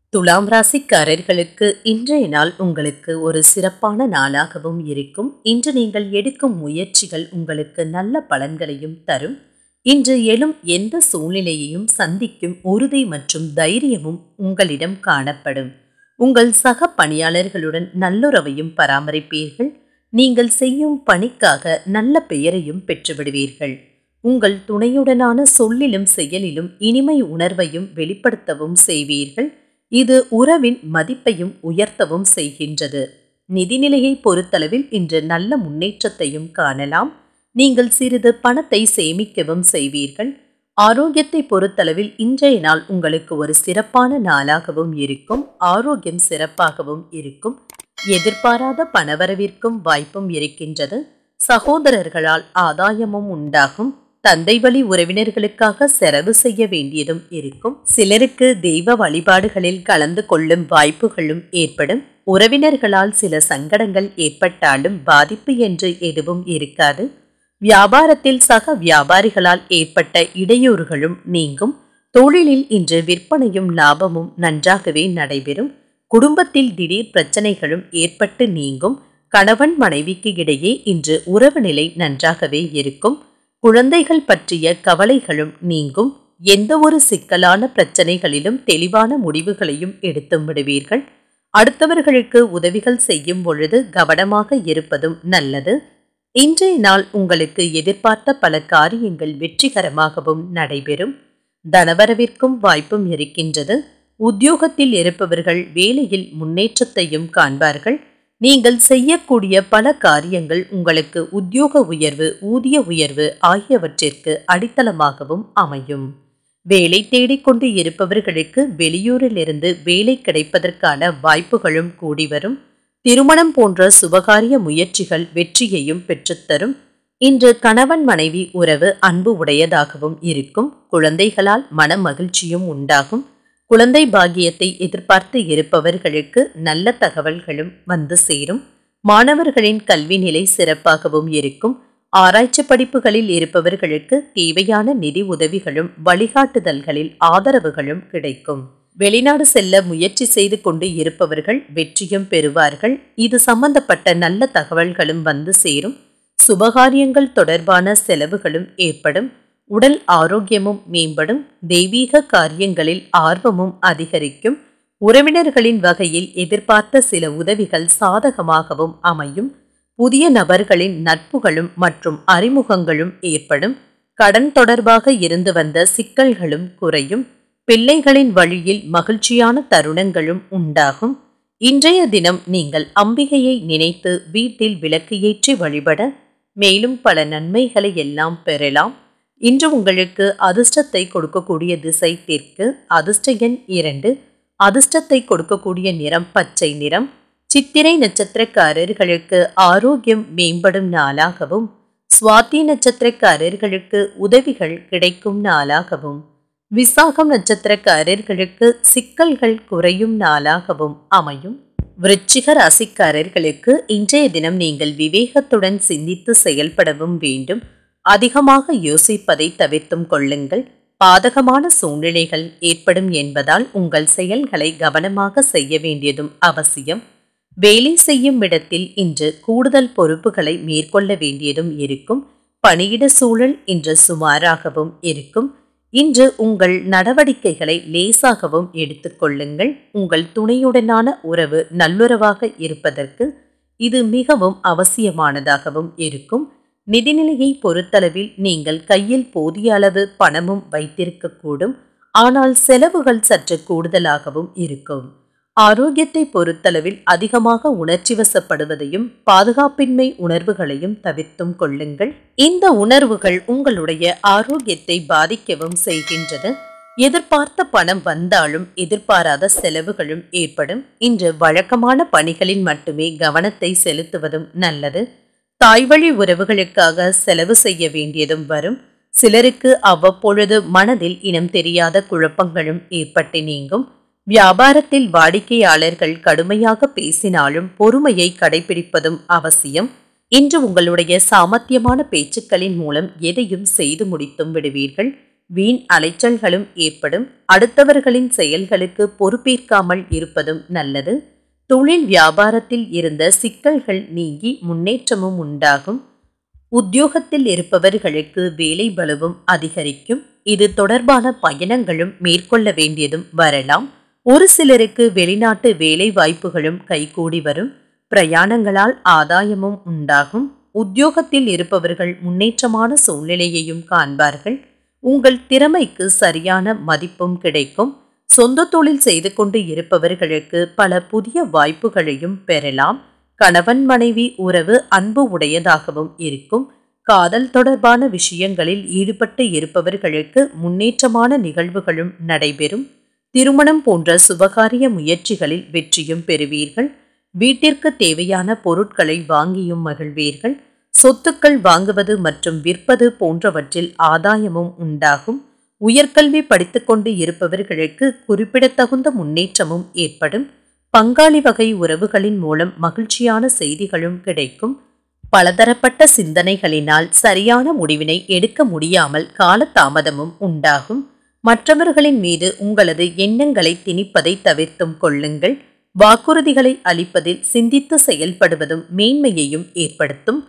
துலாம் ராசிக்காரர்களுக்கு இன்றைய நாள் உங்களுக்கு ஒரு சிறப்பான நாளாகவும் இருக்கும். இன்று நீங்கள் எடுக்கும் முயற்சிகள் உங்களுக்கு நல்ல பலன்களையும் தரும். இன்று எழும் எந்த சூழ்நிலையையும் சந்திக்கும் உறுதி மற்றும் தைரியமும் உங்களிடம் காணப்படும். உங்கள் சக பணியாளர்களுடன் நல்லுறவையும் பராமரிப்பீர்கள். நீங்கள் செய்யும் பணிக்காக நல்ல பெயரையும் பெற்றுவிடுவீர்கள். உங்கள் துணையுடனான சொல்லிலும் செயலிலும் இனிமை உணர்வையும் வெளிப்படுத்தவும் செய்வீர்கள். இது உறவின் மதிப்பையும் உயர்த்தவும் செய்கின்றது. நிதிநிலையை பொறுத்தளவில் இன்று நல்ல முன்னேற்றத்தையும் காணலாம். நீங்கள் சிறிது பணத்தை சேமிக்கவும் செய்வீர்கள். ஆரோக்கியத்தை பொறுத்தளவில் இன்றைய நாள் உங்களுக்கு ஒரு சிறப்பான நாளாகவும் இருக்கும். ஆரோக்கியம் சிறப்பாகவும் இருக்கும். எதிர்பாராத பணவரவிற்கும் வாய்ப்பும் இருக்கின்றது. சகோதரர்களால் ஆதாயமும் உண்டாகும். தந்தை வழி உறவினர்களுக்காக செலவு செய்ய வேண்டியதும் இருக்கும். சிலருக்கு தெய்வ வழிபாடுகளில் கலந்து கொள்ளும் வாய்ப்புகளும் ஏற்படும். உறவினர்களால் சில சங்கடங்கள் ஏற்பட்டாலும் பாதிப்பு என்று எதுவும் இருக்காது. வியாபாரத்தில் சக வியாபாரிகளால் ஏற்பட்ட இடையூறுகளும் நீங்கும். தொழிலில் இன்று விற்பனையும் லாபமும் நன்றாகவே நடைபெறும். குடும்பத்தில் திடீர் பிரச்சனைகளும் ஏற்பட்டு நீங்கும் கணவன் மனைவிக்கு இடையே இன்று உறவு நிலை நன்றாகவே இருக்கும். குழந்தைகள் பற்றிய கவலைகளும் நீங்கும். எந்த ஒரு சிக்கலான பிரச்சனைகளிலும் தெளிவான முடிவுகளையும் எடுத்து விடுவீர்கள். அடுத்தவர்களுக்கு உதவிகள் செய்யும் பொழுது கவனமாக இருப்பதும் நல்லது. இன்றைய நாள் உங்களுக்கு எதிர்பார்த்த பல காரியங்கள் வெற்றிகரமாகவும் நடைபெறும். தனவரவிற்கும் வாய்ப்பும் இருக்கின்றது. உத்தியோகத்தில் இருப்பவர்கள் வேலையில் முன்னேற்றத்தையும் காண்பார்கள். நீங்கள் செய்யக்கூடிய பல காரியங்கள் உங்களுக்கு உத்தியோக உயர்வு ஊதிய உயர்வு ஆகியவற்றிற்கு அடித்தளமாகவும் அமையும். வேலை தேடிக்கொண்டு இருப்பவர்களுக்கு வெளியூரிலிருந்து வேலை கிடைப்பதற்கான வாய்ப்புகளும் கூடி வரும். திருமணம் போன்ற சுபகாரிய முயற்சிகள் வெற்றியையும் பெற்றுத்தரும் இன்று கணவன் மனைவி உறவு அன்பு உடையதாகவும் இருக்கும். குழந்தைகளால் மன மகிழ்ச்சியும் உண்டாகும். குழந்தை பாக்கியத்தை எதிர்பார்த்து இருப்பவர்களுக்கு நல்ல தகவல்களும் வந்து சேரும். மாணவர்களின் கல்வி நிலை சிறப்பாகவும் இருக்கும். ஆராய்ச்சி படிப்புகளில் இருப்பவர்களுக்கு தேவையான நிதி உதவிகளும் வழிகாட்டுதல்களில் ஆதரவுகளும் கிடைக்கும். வெளிநாடு செல்ல முயற்சி செய்து கொண்டு இருப்பவர்கள் வெற்றியும் பெறுவார்கள். இது சம்பந்தப்பட்ட நல்ல தகவல்களும் வந்து சேரும். சுபகாரியங்கள் தொடர்பான செலவுகளும் ஏற்படும். உடல் ஆரோக்கியமும் மேம்படும் தெய்வீக காரியங்களில் ஆர்வமும் அதிகரிக்கும் உறவினர்களின் வகையில் எதிர்பார்த்த சில உதவிகள் சாதகமாகவும் அமையும் புதிய நபர்களின் நட்புகளும் மற்றும் அறிமுகங்களும் ஏற்படும் கடன் தொடர்பாக இருந்து வந்த சிக்கல்களும் குறையும் பிள்ளைகளின் வழியில் மகிழ்ச்சியான தருணங்களும் உண்டாகும். இன்றைய தினம் நீங்கள் அம்பிகையை நினைத்து வீட்டில் விளக்கு ஏற்றி வழிபட மேலும் பல நன்மைகளை எல்லாம் பெறலாம். இன்று உங்களுக்கு அதிர்ஷ்டத்தை கொடுக்கக்கூடிய திசை தெற்கு அதிர்ஷ்ட எண் இரண்டு. அதிர்ஷ்டத்தை கொடுக்கக்கூடிய நிறம் பச்சை நிறம். சித்திரை நட்சத்திரக்காரர்களுக்கு ஆரோக்கியம் மேம்படும் நாளாகவும் சுவாதி நட்சத்திரக்காரர்களுக்கு உதவிகள் கிடைக்கும் நாளாகவும் விசாகம் நட்சத்திரக்காரர்களுக்கு சிக்கல்கள் குறையும் நாளாகவும் அமையும். விருச்சிக ராசிக்காரர்களுக்கு இன்றைய தினம் நீங்கள் விவேகத்துடன் சிந்தித்து செயல்படவும் வேண்டும். அதிகமாக யோசிப்பதை தவிர்த்தும் கொள்ளுங்கள். பாதகமான சூழ்நிலைகள் ஏற்படும் என்பதால் உங்கள் செயல்களை கவனமாக செய்ய வேண்டியதும் அவசியம். வேலை செய்யும் இடத்தில் இன்று கூடுதல் பொறுப்புகளை மேற்கொள்ள வேண்டியதும் இருக்கும். பணியிட சூழல் இன்று சுமாராகவும் இருக்கும். இன்று உங்கள் நடவடிக்கைகளை லேசாகவும் எடுத்துக்கொள்ளுங்கள் உங்கள் துணையுடனான உறவு நல்லுறவாக இருப்பதற்கு இது மிகவும் அவசியமானதாகவும் இருக்கும். நிதிநிலையை பொறுத்தளவில் நீங்கள் கையில் போதிய அளவு பணமும் வைத்திருக்கக்கூடும். ஆனால் செலவுகள் சற்று கூடுதலாகவும் இருக்கும். ஆரோக்கியத்தை பொறுத்தளவில் அதிகமாக உணர்ச்சி வசப்படுவதையும் பாதுகாப்பின்மை உணர்வுகளையும் தவிர்த்தும் கொள்ளுங்கள். இந்த உணர்வுகள் உங்களுடைய ஆரோக்கியத்தை பாதிக்கவும் செய்கின்றது. எதிர்பார்த்த பணம் வந்தாலும் எதிர்பாராத செலவுகளும் ஏற்படும். இன்று வழக்கமான பணிகளில் மட்டுமே கவனத்தை செலுத்துவதும் நல்லது. தாய்வழி உறவுகளுக்காக செலவு செய்ய வேண்டியதும் வரும். சிலருக்கு அவ்வப்பொழுது மனதில் இனம் தெரியாத குழப்பங்களும் ஏற்பட்டு நீங்கும். வியாபாரத்தில் வாடிக்கையாளர்கள் கடுமையாக பேசினாலும் பொறுமையை கடைபிடிப்பதும் அவசியம். இன்று உங்களுடைய சாமர்த்தியமான பேச்சுக்களின் மூலம் எதையும் செய்து முடித்தும் விடுவீர்கள். வீண் அலைச்சல்களும் ஏற்படும். அடுத்தவர்களின் செயல்களுக்கு பொறுப்பேற்காமல் இருப்பதும் நல்லது. தொழில் வியாபாரத்தில் இருந்த சிக்கல்கள் நீங்கி முன்னேற்றமும் உண்டாகும். உத்தியோகத்தில் இருப்பவர்களுக்கு வேலை பலவும் அதிகரிக்கும். இது தொடர்பான பயணங்களும் மேற்கொள்ள வேண்டியதும் வரலாம். ஒரு சிலருக்கு வெளிநாட்டு வேலை வாய்ப்புகளும் கைகூடி வரும். பிரயாணங்களால் ஆதாயமும் உண்டாகும். உத்தியோகத்தில் இருப்பவர்கள் முன்னேற்றமான சூழ்நிலையையும் காண்பார்கள். உங்கள் திறமைக்கு சரியான மதிப்பும் கிடைக்கும். சொந்த தொழில் செய்து கொண்டு இருப்பவர்களுக்கு பல புதிய வாய்ப்புகளையும் பெறலாம். கணவன் மனைவி உறவு அன்பு உடையதாகவும் இருக்கும். காதல் தொடர்பான விஷயங்களில் ஈடுபட்டு இருப்பவர்களுக்கு முன்னேற்றமான நிகழ்வுகளும் நடைபெறும். திருமணம் போன்ற சுபகாரிய முயற்சிகளில் வெற்றியும் பெறுவீர்கள். வீட்டிற்கு தேவையான பொருட்களை வாங்கியும் மகிழ்வீர்கள். சொத்துக்கள் வாங்குவது மற்றும் விற்பது போன்றவற்றில் ஆதாயமும் உண்டாகும். உயர்கல்வி படித்துக்கொண்டு இருப்பவர்களுக்கு குறிப்பிடத்தகுந்த முன்னேற்றமும் ஏற்படும். பங்காளி வகை உறவுகளின் மூலம் மகிழ்ச்சியான செய்திகளும் கிடைக்கும். பலதரப்பட்ட சிந்தனைகளினால் சரியான முடிவினை எடுக்க முடியாமல் காலதாமதமும் உண்டாகும். மற்றவர்களின் மீது உங்களது எண்ணங்களை திணிப்பதை தவிர்த்தும் கொள்ளுங்கள். வாக்குறுதிகளை அளிப்பதில் சிந்தித்து செயல்படுவதும் மேன்மையையும் ஏற்படுத்தும்.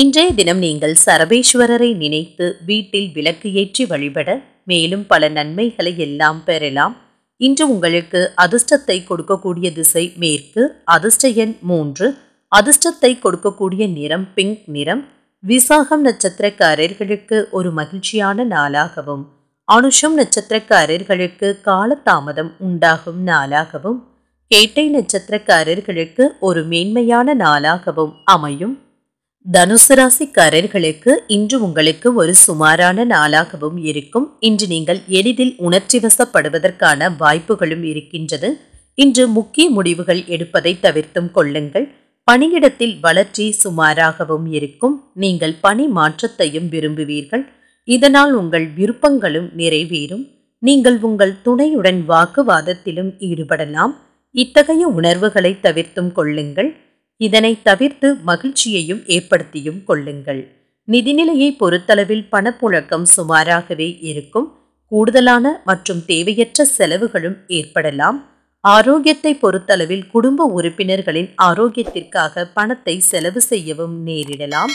இன்றைய தினம் நீங்கள் சரபேஸ்வரரை நினைத்து வீட்டில் விளக்கு ஏற்றி வழிபட மேலும் பல நன்மைகளை எல்லாம் பெறலாம். இன்று உங்களுக்கு அதிர்ஷ்டத்தை கொடுக்கக்கூடிய திசை மேற்கு அதிர்ஷ்ட எண் மூன்று. அதிர்ஷ்டத்தை கொடுக்கக்கூடிய நிறம் பிங்க் நிறம். விசாகம் நட்சத்திரக்காரர்களுக்கு ஒரு மகிழ்ச்சியான நாளாகவும் அனுஷம் நட்சத்திரக்காரர்களுக்கு காலதாமதம் உண்டாகும் நாளாகவும் கேட்டை நட்சத்திரக்காரர்களுக்கு ஒரு மேன்மையான நாளாகவும் அமையும். தனுசு ராசிக்காரர்களுக்கு இன்று உங்களுக்கு ஒரு சுமாரான நாளாகவும் இருக்கும். இன்று நீங்கள் எளிதில் உணர்ச்சி வசப்படுவதற்கான வாய்ப்புகளும் இருக்கின்றது. இன்று முக்கிய முடிவுகள் எடுப்பதை தவிர்த்தும் கொள்ளுங்கள். பணியிடத்தில் வளர்ச்சி சுமாராகவும் இருக்கும். நீங்கள் பணி மாற்றத்தையும் விரும்புவீர்கள். இதனால் உங்கள் விருப்பங்களும் நிறைவேறும். நீங்கள் உங்கள் துணையுடன் வாக்குவாதத்திலும் ஈடுபடலாம். இத்தகைய உணர்வுகளை தவிர்த்தும் கொள்ளுங்கள். இதனை தவிர்த்து மகிழ்ச்சியையும் ஏற்படுத்தியும் கொள்ளுங்கள். நிதிநிலையை பொறுத்தளவில் பணப்புழக்கம் சுமாராகவே இருக்கும். கூடுதலான மற்றும் தேவையற்ற செலவுகளும் ஏற்படலாம். ஆரோக்கியத்தை பொறுத்தளவில் குடும்ப உறுப்பினர்களின் ஆரோக்கியத்திற்காக பணத்தை செலவு செய்யவும் நேரிடலாம்.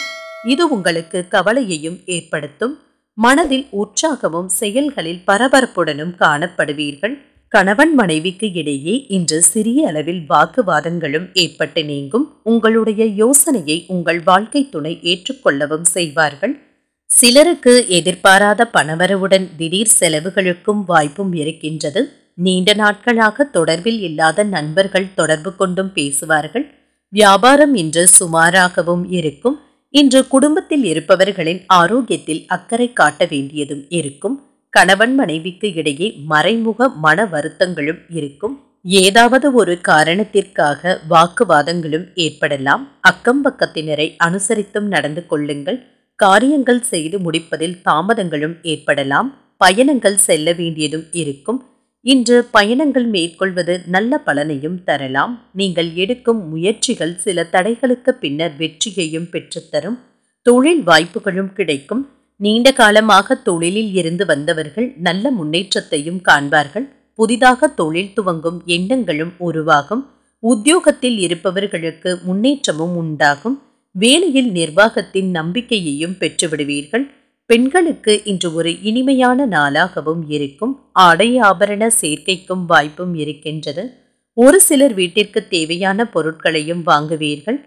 இது உங்களுக்கு கவலையையும் ஏற்படுத்தும். மனதில் உற்சாகமும் செயல்களில் பரபரப்புடனும் காணப்படுவீர்கள். கணவன் மனைவிக்கு இடையே இன்று சிறிய அளவில் வாக்குவாதங்களும் ஏற்பட்டு நீங்கும். உங்களுடைய யோசனையை உங்கள் வாழ்க்கை துணை ஏற்றுக்கொள்ளவும் செய்வார்கள். சிலருக்கு எதிர்பாராத பணவரவுடன் திடீர் செலவுகளுக்கும் வாய்ப்பும் இருக்கின்றது. நீண்ட நாட்களாக தொடர்பில் இல்லாத நண்பர்கள் தொடர்பு கொண்டும் பேசுவார்கள். வியாபாரம் இன்று சுமாராகவும் இருக்கும். இன்று குடும்பத்தில் இருப்பவர்களின் ஆரோக்கியத்தில் அக்கறை காட்ட வேண்டியதும் இருக்கும். கணவன் மனைவிக்கு இடையே மறைமுக மன வருத்தங்களும் இருக்கும். ஏதாவது ஒரு காரணத்திற்காக வாக்குவாதங்களும் ஏற்படலாம். அக்கம் பக்கத்தினரை அனுசரித்தும் நடந்து கொள்ளுங்கள். காரியங்கள் செய்து முடிப்பதில் தாமதங்களும் ஏற்படலாம். பயணங்கள் செல்ல வேண்டியதும் இருக்கும். இன்று பயணங்கள் மேற்கொள்வது நல்ல பலனையும் தரலாம். நீங்கள் எடுக்கும் முயற்சிகள் சில தடைகளுக்கு பின்னர் வெற்றியையும் பெற்றுத்தரும். தொழில் வாய்ப்புகளும் கிடைக்கும். நீண்ட காலமாக தொழிலில் இருந்து வந்தவர்கள் நல்ல முன்னேற்றத்தையும் காண்பார்கள். புதிதாக தொழில் துவங்கும் எண்ணங்களும் உருவாகும். உத்தியோகத்தில் இருப்பவர்களுக்கு முன்னேற்றமும் உண்டாகும். வேலையில் நிர்வாகத்தின் நம்பிக்கையையும் பெற்றுவிடுவீர்கள். பெண்களுக்கு இன்று ஒரு இனிமையான நாளாகவும் இருக்கும். ஆடை ஆபரண சேர்க்கைக்கும் வாய்ப்பும் இருக்கின்றது. ஒரு சிலர் வீட்டிற்கு தேவையான பொருட்களையும் வாங்குவீர்கள்.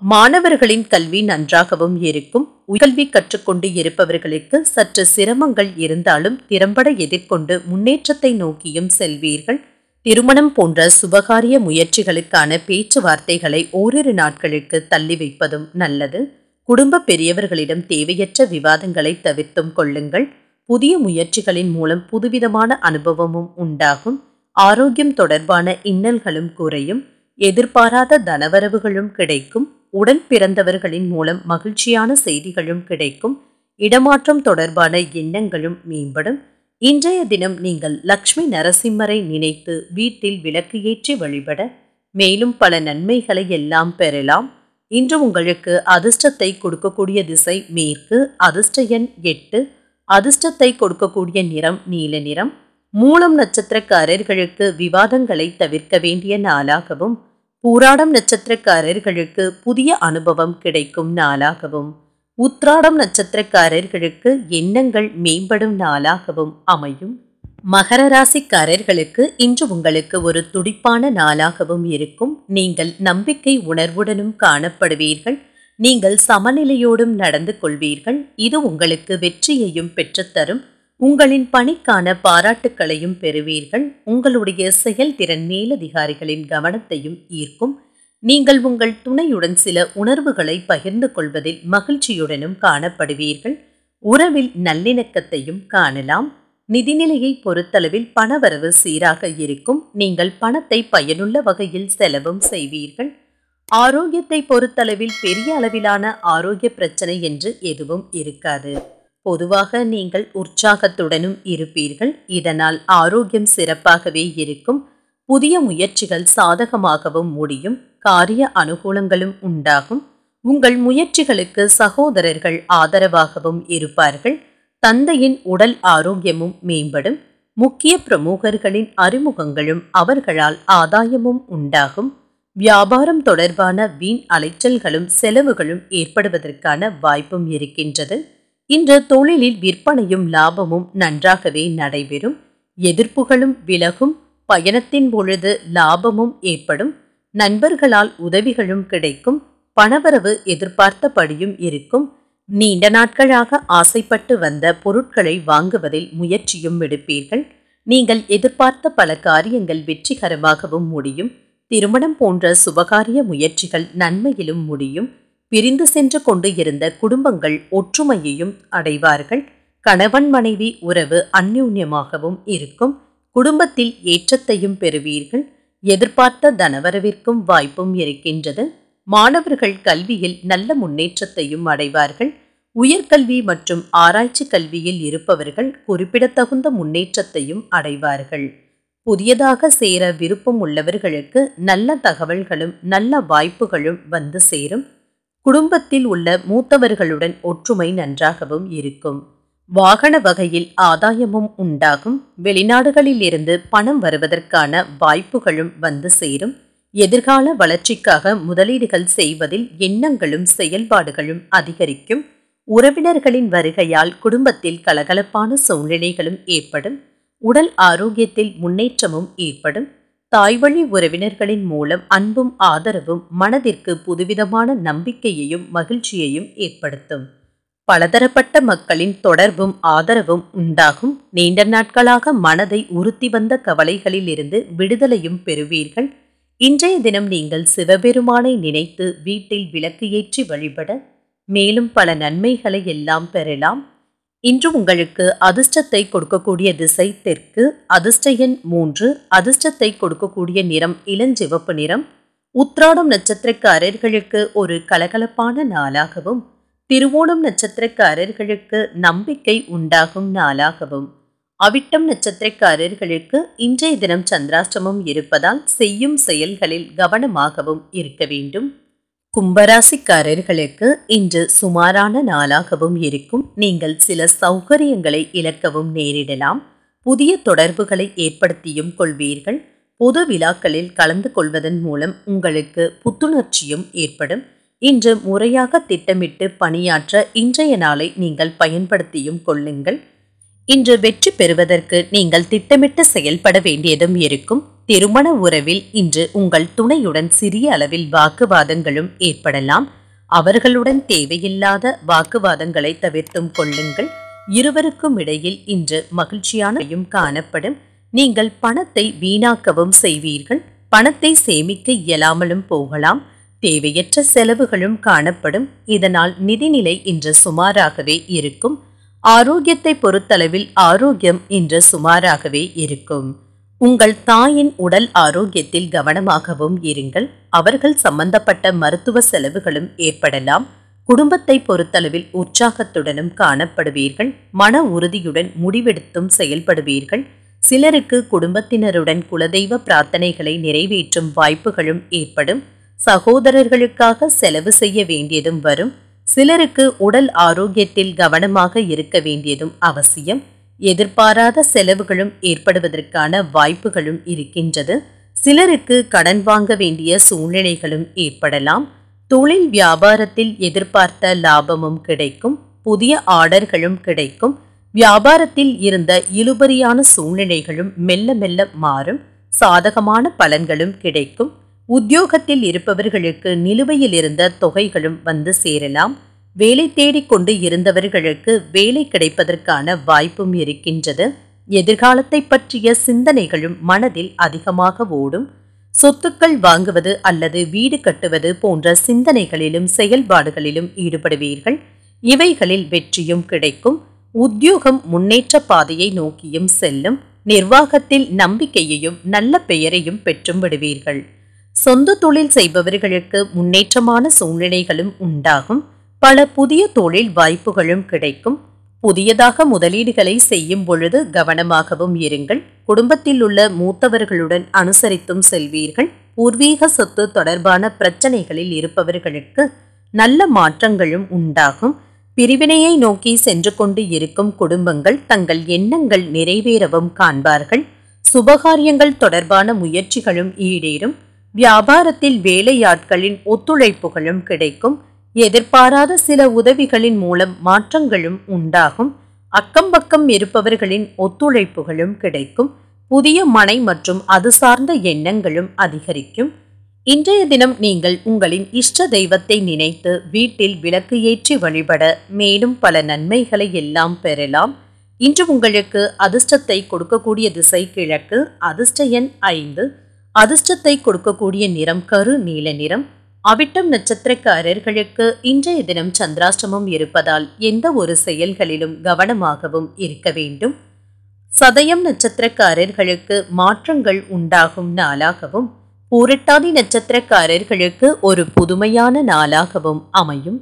மாணவர்களின் கல்வி நன்றாகவும் இருக்கும். உயர்கல்வி கற்றுக்கொண்டு இருப்பவர்களுக்கு சற்று சிரமங்கள் இருந்தாலும் திறம்பட எதிர்கொண்டு முன்னேற்றத்தை நோக்கியும் செல்வீர்கள். திருமணம் போன்ற சுபகாரிய முயற்சிகளுக்கான பேச்சுவார்த்தைகளை ஓரிரு நாட்களுக்கு தள்ளி வைப்பதும் நல்லது. குடும்ப பெரியவர்களிடம் தேவையற்ற விவாதங்களை தவிர்த்தும் கொள்ளுங்கள். புதிய முயற்சிகளின் மூலம் புதுவிதமான அனுபவமும் உண்டாகும். ஆரோக்கியம் தொடர்பான இன்னல்களும் குறையும். எதிர்பாராத தனவரவுகளும் கிடைக்கும். உடன் பிறந்தவர்களின் மூலம் மகிழ்ச்சியான செய்திகளும் கிடைக்கும். இடமாற்றம் தொடர்பான எண்ணங்களும் மேம்படும். இன்றைய தினம் நீங்கள் லக்ஷ்மி நரசிம்மரை நினைத்து வீட்டில் விளக்கு ஏற்றி வழிபட மேலும் பல நன்மைகளை எல்லாம் பெறலாம். இன்று உங்களுக்கு அதிர்ஷ்டத்தை கொடுக்கக்கூடிய திசை மேற்கு அதிர்ஷ்ட எண் எட்டு. அதிர்ஷ்டத்தை கொடுக்கக்கூடிய நிறம் நீல நிறம். மூலம் நட்சத்திரக்காரர்களுக்கு விவாதங்களை தவிர்க்க வேண்டிய நாளாகவும் பூராடம் நட்சத்திரக்காரர்களுக்கு புதிய அனுபவம் கிடைக்கும் நாளாகவும் உத்ராடம் நட்சத்திரக்காரர்களுக்கு எண்ணங்கள் மேம்படும் நாளாகவும் அமையும். மகர ராசிக்காரர்களுக்கு இன்று உங்களுக்கு ஒரு துடிப்பான நாளாகவும் இருக்கும். நீங்கள் நம்பிக்கை உணர்வுடனும் காணப்படுவீர்கள். நீங்கள் சமநிலையோடும் நடந்து கொள்வீர்கள். இது உங்களுக்கு வெற்றியையும் பெற்றுத்தரும். உங்களின் பணிக்கான பாராட்டுக்களையும் பெறுவீர்கள். உங்களுடைய செயல்திறன் மேலதிகாரிகளின் கவனத்தையும் ஈர்க்கும். நீங்கள் உங்கள் துணையுடன் சில உணர்வுகளை பகிர்ந்து கொள்வதில் மகிழ்ச்சியுடனும் காணப்படுவீர்கள். உறவில் நல்லிணக்கத்தையும் காணலாம். நிதிநிலையை பொறுத்தளவில் பணவரவு சீராக இருக்கும். நீங்கள் பணத்தை பயனுள்ள வகையில் செலவும் செய்வீர்கள். ஆரோக்கியத்தை பொறுத்தளவில் பெரிய அளவிலான ஆரோக்கிய பிரச்சனை என்று எதுவும் இருக்காது. பொதுவாக நீங்கள் உற்சாகத்துடனும் இருப்பீர்கள். இதனால் ஆரோக்கியம் சிறப்பாகவே இருக்கும். புதிய முயற்சிகள் சாதகமாகவும் முடியும். காரிய அனுகூலங்களும் உண்டாகும். உங்கள் முயற்சிகளுக்கு சகோதரர்கள் ஆதரவாகவும் இருப்பார்கள். தந்தையின் உடல் ஆரோக்கியமும் மேம்படும். முக்கிய பிரமுகர்களின் அறிமுகங்களும் அவர்களால் ஆதாயமும் உண்டாகும். வியாபாரம் தொடர்பான வீண் அலைச்சல்களும் செலவுகளும் ஏற்படுவதற்கான வாய்ப்பும் இருக்கின்றது. இன்று தொழிலில் விற்பனையும் லாபமும் நன்றாகவே நடைபெறும். எதிர்ப்புகளும் விலகும். பயணத்தின் பொழுது லாபமும் ஏற்படும். நண்பர்களால் உதவிகளும் கிடைக்கும். பணவரவு எதிர்பார்த்தபடியும் இருக்கும். நீண்ட நாட்களாக ஆசைப்பட்டு வந்த பொருட்களை வாங்குவதில் முயற்சியும் எடுப்பீர்கள். நீங்கள் எதிர்பார்த்த பல காரியங்கள் வெற்றிகரமாகவும் முடியும். திருமணம் போன்ற சுபகாரிய முயற்சிகள் நன்மையிலும் முடியும். பிரிந்து சென்று கொண்டு இருந்த குடும்பங்கள் ஒற்றுமையையும் அடைவார்கள். கணவன் மனைவி உறவு அந்யூன்யமாகவும் இருக்கும். குடும்பத்தில் ஏற்றத்தையும் பெறுவீர்கள். எதிர்பார்த்த தனவரவிற்கும் வாய்ப்பும் இருக்கின்றது. மாணவர்கள் கல்வியில் நல்ல முன்னேற்றத்தையும் அடைவார்கள். உயர்கல்வி மற்றும் ஆராய்ச்சி கல்வியில் இருப்பவர்கள் குறிப்பிடத்தகுந்த முன்னேற்றத்தையும் அடைவார்கள். புதியதாக சேர விருப்பம் உள்ளவர்களுக்கு நல்ல தகவல்களும் நல்ல வாய்ப்புகளும் வந்து சேரும். குடும்பத்தில் உள்ள மூத்தவர்களுடன் ஒற்றுமை நன்றாகவும் இருக்கும். வாகன வகையில் ஆதாயமும் உண்டாகும். வெளிநாடுகளில் இருந்து பணம் வருவதற்கான வாய்ப்புகளும் வந்து சேரும். எதிர்கால வளர்ச்சிக்காக முதலீடுகள் செய்வதில் எண்ணங்களும் செயல்பாடுகளும் அதிகரிக்கும். உறவினர்களின் வருகையால் குடும்பத்தில் கலகலப்பான சூழ்நிலைகளும் ஏற்படும். உடல் ஆரோக்கியத்தில் முன்னேற்றமும் ஏற்படும். தாய்வழி உறவினர்களின் மூலம் அன்பும் ஆதரவும் மனதிற்கு புதுவிதமான நம்பிக்கையையும் மகிழ்ச்சியையும் ஏற்படுத்தும். பலதரப்பட்ட மக்களின் தொடர்பும் ஆதரவும் உண்டாகும். நீண்ட நாட்களாக மனதை உறுத்தி வந்த கவலைகளில் இருந்து விடுதலையும் பெறுவீர்கள். இன்றைய தினம் நீங்கள் சிவபெருமானை நினைத்து வீட்டில் விளக்கு ஏற்றி வழிபட மேலும் பல நன்மைகளை எல்லாம் பெறலாம். இன்று உங்களுக்கு அதிர்ஷ்டத்தை கொடுக்கக்கூடிய திசை தெற்கு அதிர்ஷ்ட எண் மூன்று அதிர்ஷ்டத்தை கொடுக்கக்கூடிய நிறம் இளஞ்சிவப்பு நிறம். உத்ராடம் நட்சத்திரக்காரர்களுக்கு ஒரு கலகலப்பான நாளாகவும் திருவோணம் நட்சத்திரக்காரர்களுக்கு நம்பிக்கை உண்டாகும் நாளாகவும். அவிட்டம் நட்சத்திரக்காரர்களுக்கு இன்றைய தினம் சந்திராஷ்டமம் இருப்பதால் செய்யும் செயல்களில் கவனமாகவும் இருக்க வேண்டும். கும்பராசிக்காரர்களுக்கு இன்று சுமாரான நாளாகவும் இருக்கும். நீங்கள் சில சௌகரியங்களை இழக்கவும் நேரிடலாம். புதிய தொடர்புகளை ஏற்படுத்தியும் கொள்வீர்கள். பொது விழாக்களில் கலந்து கொள்வதன் மூலம் உங்களுக்கு புத்துணர்ச்சியும் ஏற்படும். இன்று முறையாக திட்டமிட்டு பணியாற்ற இன்றைய நாளை நீங்கள் பயன்படுத்தியும் கொள்ளுங்கள். இன்று வெற்றி பெறுவதற்கு நீங்கள் திட்டமிட்டு செயல்பட வேண்டியதும் இருக்கும். திருமண உறவில் இன்று உங்கள் துணையுடன் சிறிய அளவில் வாக்குவாதங்களும் ஏற்படலாம். அவர்களுடன் தேவையில்லாத வாக்குவாதங்களை தவிர்த்தும் கொள்ளுங்கள். இருவருக்கும் இடையில் இன்று மகிழ்ச்சியானையும் காணப்படும். நீங்கள் பணத்தை வீணாக்கவும் செய்வீர்கள். பணத்தை சேமிக்க இயலாமலும் போகலாம். தேவையற்ற செலவுகளும் காணப்படும். இதனால் நிதிநிலை இன்று சுமாராகவே இருக்கும். ஆரோக்கியத்தை பொறுத்தளவில் ஆரோக்கியம் இன்று சுமாராகவே இருக்கும். உங்கள் தாயின் உடல் ஆரோக்கியத்தில் கவனமாகவும் இருங்கள். அவர்கள் சம்பந்தப்பட்ட மருத்துவ செலவுகளும் ஏற்படலாம். குடும்பத்தை பொறுத்தளவில் உற்சாகத்துடனும் காணப்படுவீர்கள். மன உறுதியுடன் முடிவெடுத்தும் செயல்படுவீர்கள். சிலருக்கு குடும்பத்தினருடன் குலதெய்வ பிரார்த்தனைகளை நிறைவேற்றும் வாய்ப்புகளும் ஏற்படும். சகோதரர்களுக்காக செலவு செய்ய வேண்டியதும் வரும். சிலருக்கு உடல் ஆரோக்கியத்தில் கவனமாக இருக்க வேண்டியதும் அவசியம். எதிர்பாராத செலவுகளும் ஏற்படுவதற்கான வாய்ப்புகளும் இருக்கின்றது. சிலருக்கு கடன் வாங்க வேண்டிய சூழ்நிலைகளும் ஏற்படலாம். தொழில் வியாபாரத்தில் எதிர்பார்த்த லாபமும் கிடைக்கும். புதிய ஆர்டர்களும் கிடைக்கும். வியாபாரத்தில் இருந்த இழுபறியான சூழ்நிலைகளும் மெல்ல மெல்ல மாறும். சாதகமான பலன்களும் கிடைக்கும். உத்தியோகத்தில் இருப்பவர்களுக்கு நிலுவையில் இருந்த தொகைகளும் வந்து சேரலாம். வேலை தேடிக் கொண்டு இருந்தவர்களுக்கு வேலை கிடைப்பதற்கான வாய்ப்பும் இருக்கின்றது. எதிர்காலத்தை பற்றிய சிந்தனைகளும் மனதில் அதிகமாக ஓடும். சொத்துக்கள் வாங்குவது அல்லது வீடு கட்டுவது போன்ற சிந்தனைகளிலும் செயல்பாடுகளிலும் ஈடுபடுவீர்கள். இவைகளில் வெற்றியும் கிடைக்கும். உத்தியோகம் முன்னேற்ற பாதையை நோக்கியும் செல்லும். நிர்வாகத்தில் நம்பிக்கையையும் நல்ல பெயரையும் பெற்றும் விடுவீர்கள். சொந்த தொழில் செய்பவர்களுக்கு முன்னேற்றமான சூழ்நிலைகளும் உண்டாகும். பல புதிய தொழில் வாய்ப்புகளும் கிடைக்கும். புதியதாக முதலீடுகளை செய்யும் பொழுது கவனமாகவும் இருங்கள். குடும்பத்தில் உள்ள மூத்தவர்களுடன் அனுசரித்தும் செல்வீர்கள். பூர்வீக சொத்து தொடர்பான பிரச்சனைகளில் இருப்பவர்களுக்கு நல்ல மாற்றங்களும் உண்டாகும். பிரிவினையை நோக்கி சென்று கொண்டு இருக்கும் குடும்பங்கள் தங்கள் எண்ணங்கள் நிறைவேறவும் காண்பார்கள். சுபகாரியங்கள் தொடர்பான முயற்சிகளும் ஈடேறும். வியாபாரத்தில் வேலையாட்களின் ஒத்துழைப்புகளும் கிடைக்கும். எதிர்பாராத சில உதவிகளின் மூலம் மாற்றங்களும் உண்டாகும். அக்கம்பக்கம் இருப்பவர்களின் ஒத்துழைப்புகளும் கிடைக்கும். புதிய மனை மற்றும் அது சார்ந்த எண்ணங்களும் அதிகரிக்கும். இன்றைய தினம் நீங்கள் உங்களின் இஷ்ட தெய்வத்தை நினைத்து வீட்டில் விளக்கு ஏற்றி வழிபட மேலும் பல நன்மைகளை எல்லாம் பெறலாம். இன்று உங்களுக்கு அதிர்ஷ்டத்தை கொடுக்கக்கூடிய திசை கிழக்கு அதிர்ஷ்ட எண் ஐந்து. அதிர்ஷ்டத்தை கொடுக்கக்கூடிய நிறம் கரு நீல நிறம். அவிட்டம் நட்சத்திரக்காரர்களுக்கு இன்றைய தினம் சந்திராஷ்டமம் இருப்பதால் எந்த ஒரு செயல்களிலும் கவனமாகவும் இருக்க வேண்டும். சதயம் நட்சத்திரக்காரர்களுக்கு மாற்றங்கள் உண்டாகும் நாளாகவும் பூரட்டாதி நட்சத்திரக்காரர்களுக்கு ஒரு புதுமையான நாளாகவும் அமையும்.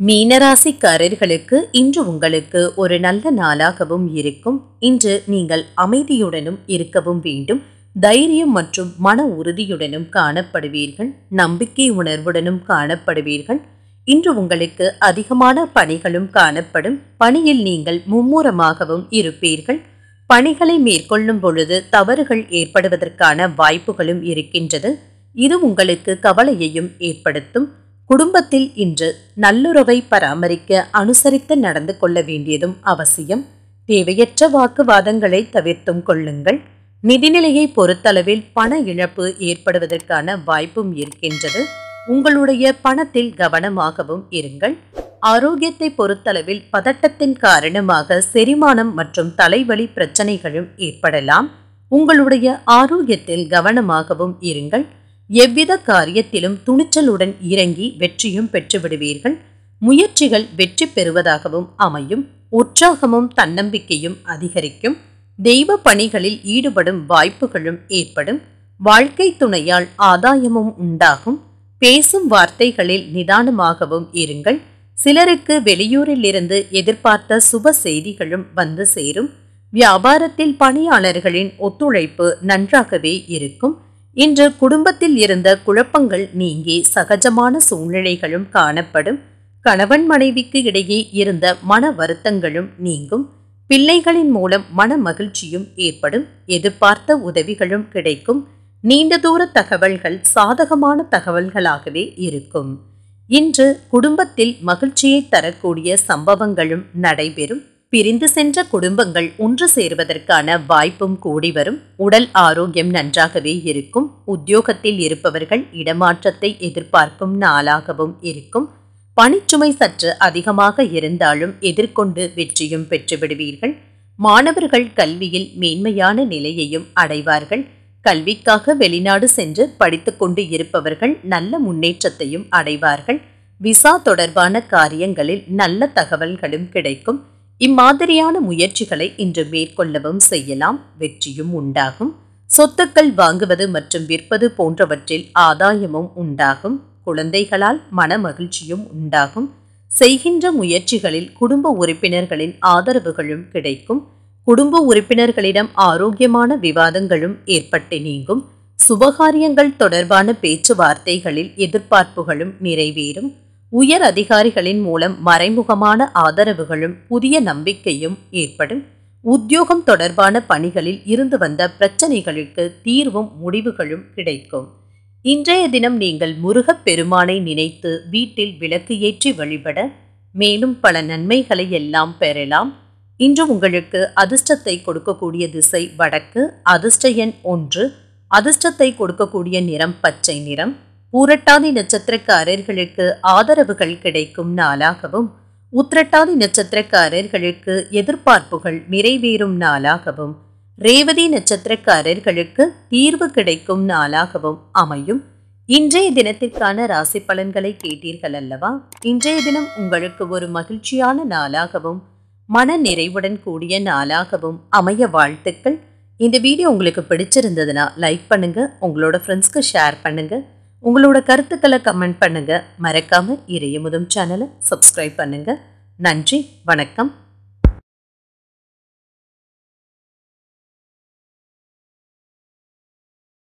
மீனராசிக்காரர்களுக்கு இன்று உங்களுக்கு ஒரு நல்ல நாளாகவும் இருக்கும். இன்று நீங்கள் அமைதியுடனும் இருக்கவும் வேண்டும். தைரியம் மற்றும் மன உறுதியுடனும் காணப்படுவீர்கள் நம்பிக்கை உணர்வுடனும் காணப்படுவீர்கள். இன்று உங்களுக்கு அதிகமான பணிகளும் காணப்படும். பணியில் நீங்கள் மும்முரமாகவும் இருப்பீர்கள். பணிகளை மேற்கொள்ளும் பொழுது தவறுகள் ஏற்படுவதற்கான வாய்ப்புகளும் இருக்கின்றது. இது உங்களுக்கு கவலையையும் ஏற்படுத்தும். குடும்பத்தில் இன்று நல்லுறவை பராமரிக்க அனுசரித்து நடந்து கொள்ள வேண்டியதும் அவசியம். தேவையற்ற வாக்குவாதங்களை தவிர்த்தும் கொள்ளுங்கள். நிதிநிலையை பொறுத்தளவில் பண இழப்பு ஏற்படுவதற்கான வாய்ப்பும் இருக்கின்றது. உங்களுடைய பணத்தில் கவனமாகவும் இருங்கள். ஆரோக்கியத்தை பொறுத்தளவில் பதட்டத்தின் காரணமாக செரிமானம் மற்றும் தலைவலி பிரச்சனைகளும் ஏற்படலாம். உங்களுடைய ஆரோக்கியத்தில் கவனமாகவும் இருங்கள். எவ்வித காரியத்திலும் துணிச்சலுடன் இறங்கி வெற்றியும் பெற்றுவிடுவீர்கள் முயற்சிகள் வெற்றி பெறுவதாகவும் அமையும். உற்சாகமும் தன்னம்பிக்கையும் அதிகரிக்கும். தெய்வ பணிகளில் ஈடுபடும் வாய்ப்புகளும் ஏற்படும். வாழ்க்கை துணையால் ஆதாயமும் உண்டாகும். பேசும் வார்த்தைகளில் நிதானமாகவும் இருங்கள். சிலருக்கு வெளியூரிலிருந்து எதிர்பார்த்த சுப செய்திகளும் வந்து சேரும். வியாபாரத்தில் பணியாளர்களின் ஒத்துழைப்பு நன்றாகவே இருக்கும். இன்று குடும்பத்தில் இருந்த குழப்பங்கள் நீங்கி சகஜமான சூழ்நிலைகளும் காணப்படும். கணவன் மனைவிக்கு இடையே இருந்த மன வருத்தங்களும் நீங்கும். பிள்ளைகளின் மூலம் மன மகிழ்ச்சியும் ஏற்படும். எதிர்பார்த்த உதவிகளும் கிடைக்கும். நீண்ட தூர தகவல்கள் சாதகமான தகவல்களாகவே இருக்கும். இன்று குடும்பத்தில் மகிழ்ச்சியை தரக்கூடிய சம்பவங்களும் நடைபெறும். பிரிந்து சென்ற குடும்பங்கள் ஒன்று சேருவதற்கான வாய்ப்பும் கூடி வரும். உடல் ஆரோக்கியம் நன்றாகவே இருக்கும். உத்தியோகத்தில் இருப்பவர்கள் இடமாற்றத்தை எதிர்பார்க்கும் நாளாகவும் இருக்கும். பணிச்சுமை சற்று அதிகமாக இருந்தாலும் எதிர்கொண்டு வெற்றியும் பெற்றுவிடுவீர்கள். மாணவர்கள் கல்வியில் மேன்மையான நிலையையும் அடைவார்கள். கல்விக்காக வெளிநாடு சென்று படித்துக்கொண்டு இருப்பவர்கள் நல்ல முன்னேற்றத்தையும் அடைவார்கள். விசா தொடர்பான காரியங்களில் நல்ல தகவல்களும் கிடைக்கும். இம்மாதிரியான முயற்சிகளை இன்று மேற்கொள்ளவும் செய்யலாம். வெற்றியும் உண்டாகும். சொத்துக்கள் வாங்குவது மற்றும் விற்பது போன்றவற்றில் ஆதாயமும் உண்டாகும். குழந்தைகளால் மன மகிழ்ச்சியும் உண்டாகும். செய்கின்ற முயற்சிகளில் குடும்ப உறுப்பினர்களின் ஆதரவுகளும் கிடைக்கும். குடும்ப உறுப்பினர்களிடம் ஆரோக்கியமான விவாதங்களும் ஏற்பட்டு நீங்கும். சுபகாரியங்கள் தொடர்பான பேச்சுவார்த்தைகளில் எதிர்பார்ப்புகளும் நிறைவேறும். உயர் அதிகாரிகளின் மூலம் மறைமுகமான ஆதரவுகளும் புதிய நம்பிக்கையும் ஏற்படும். உத்தியோகம் தொடர்பான பணிகளில் இருந்து வந்த பிரச்சனைகளுக்கு தீர்வும் முடிவுகளும் கிடைக்கும். இன்றைய தினம் நீங்கள் முருகப் பெருமானை நினைத்து வீட்டில் விளக்கு ஏற்றி வழிபட மேலும் பல நன்மைகளை எல்லாம் பெறலாம். இன்று உங்களுக்கு அதிர்ஷ்டத்தை கொடுக்கக்கூடிய திசை வடக்கு அதிர்ஷ்ட எண் ஒன்று. அதிர்ஷ்டத்தை கொடுக்கக்கூடிய நிறம் பச்சை நிறம். பூரட்டாதி நட்சத்திரக்காரர்களுக்கு ஆதரவுகள் கிடைக்கும் நாளாகவும் உத்திரட்டாதி நட்சத்திரக்காரர்களுக்கு எதிர்பார்ப்புகள் நிறைவேறும் நாளாகவும் ரேவதி நட்சத்திரக்காரர்களுக்கு தீர்வு கிடைக்கும் நாளாகவும் அமையும். இன்றைய தினத்திற்கான ராசி பலன்களை கேட்டீர்கள் அல்லவா? இன்றைய தினம் உங்களுக்கு ஒரு மகிழ்ச்சியான நாளாகவும் மன நிறைவுடன் கூடிய நாளாகவும் அமைய வாழ்த்துக்கள். இந்த வீடியோ உங்களுக்கு பிடிச்சிருந்ததுன்னா லைக் பண்ணுங்க உங்களோட ஃப்ரெண்ட்ஸ்க்கு ஷேர் பண்ணுங்க. உங்களோட கருத்துக்களை கமெண்ட் பண்ணுங்க. மறக்காம இறையமுதும் சேனலை சப்ஸ்கிரைப் பண்ணுங்க. நன்றி வணக்கம்.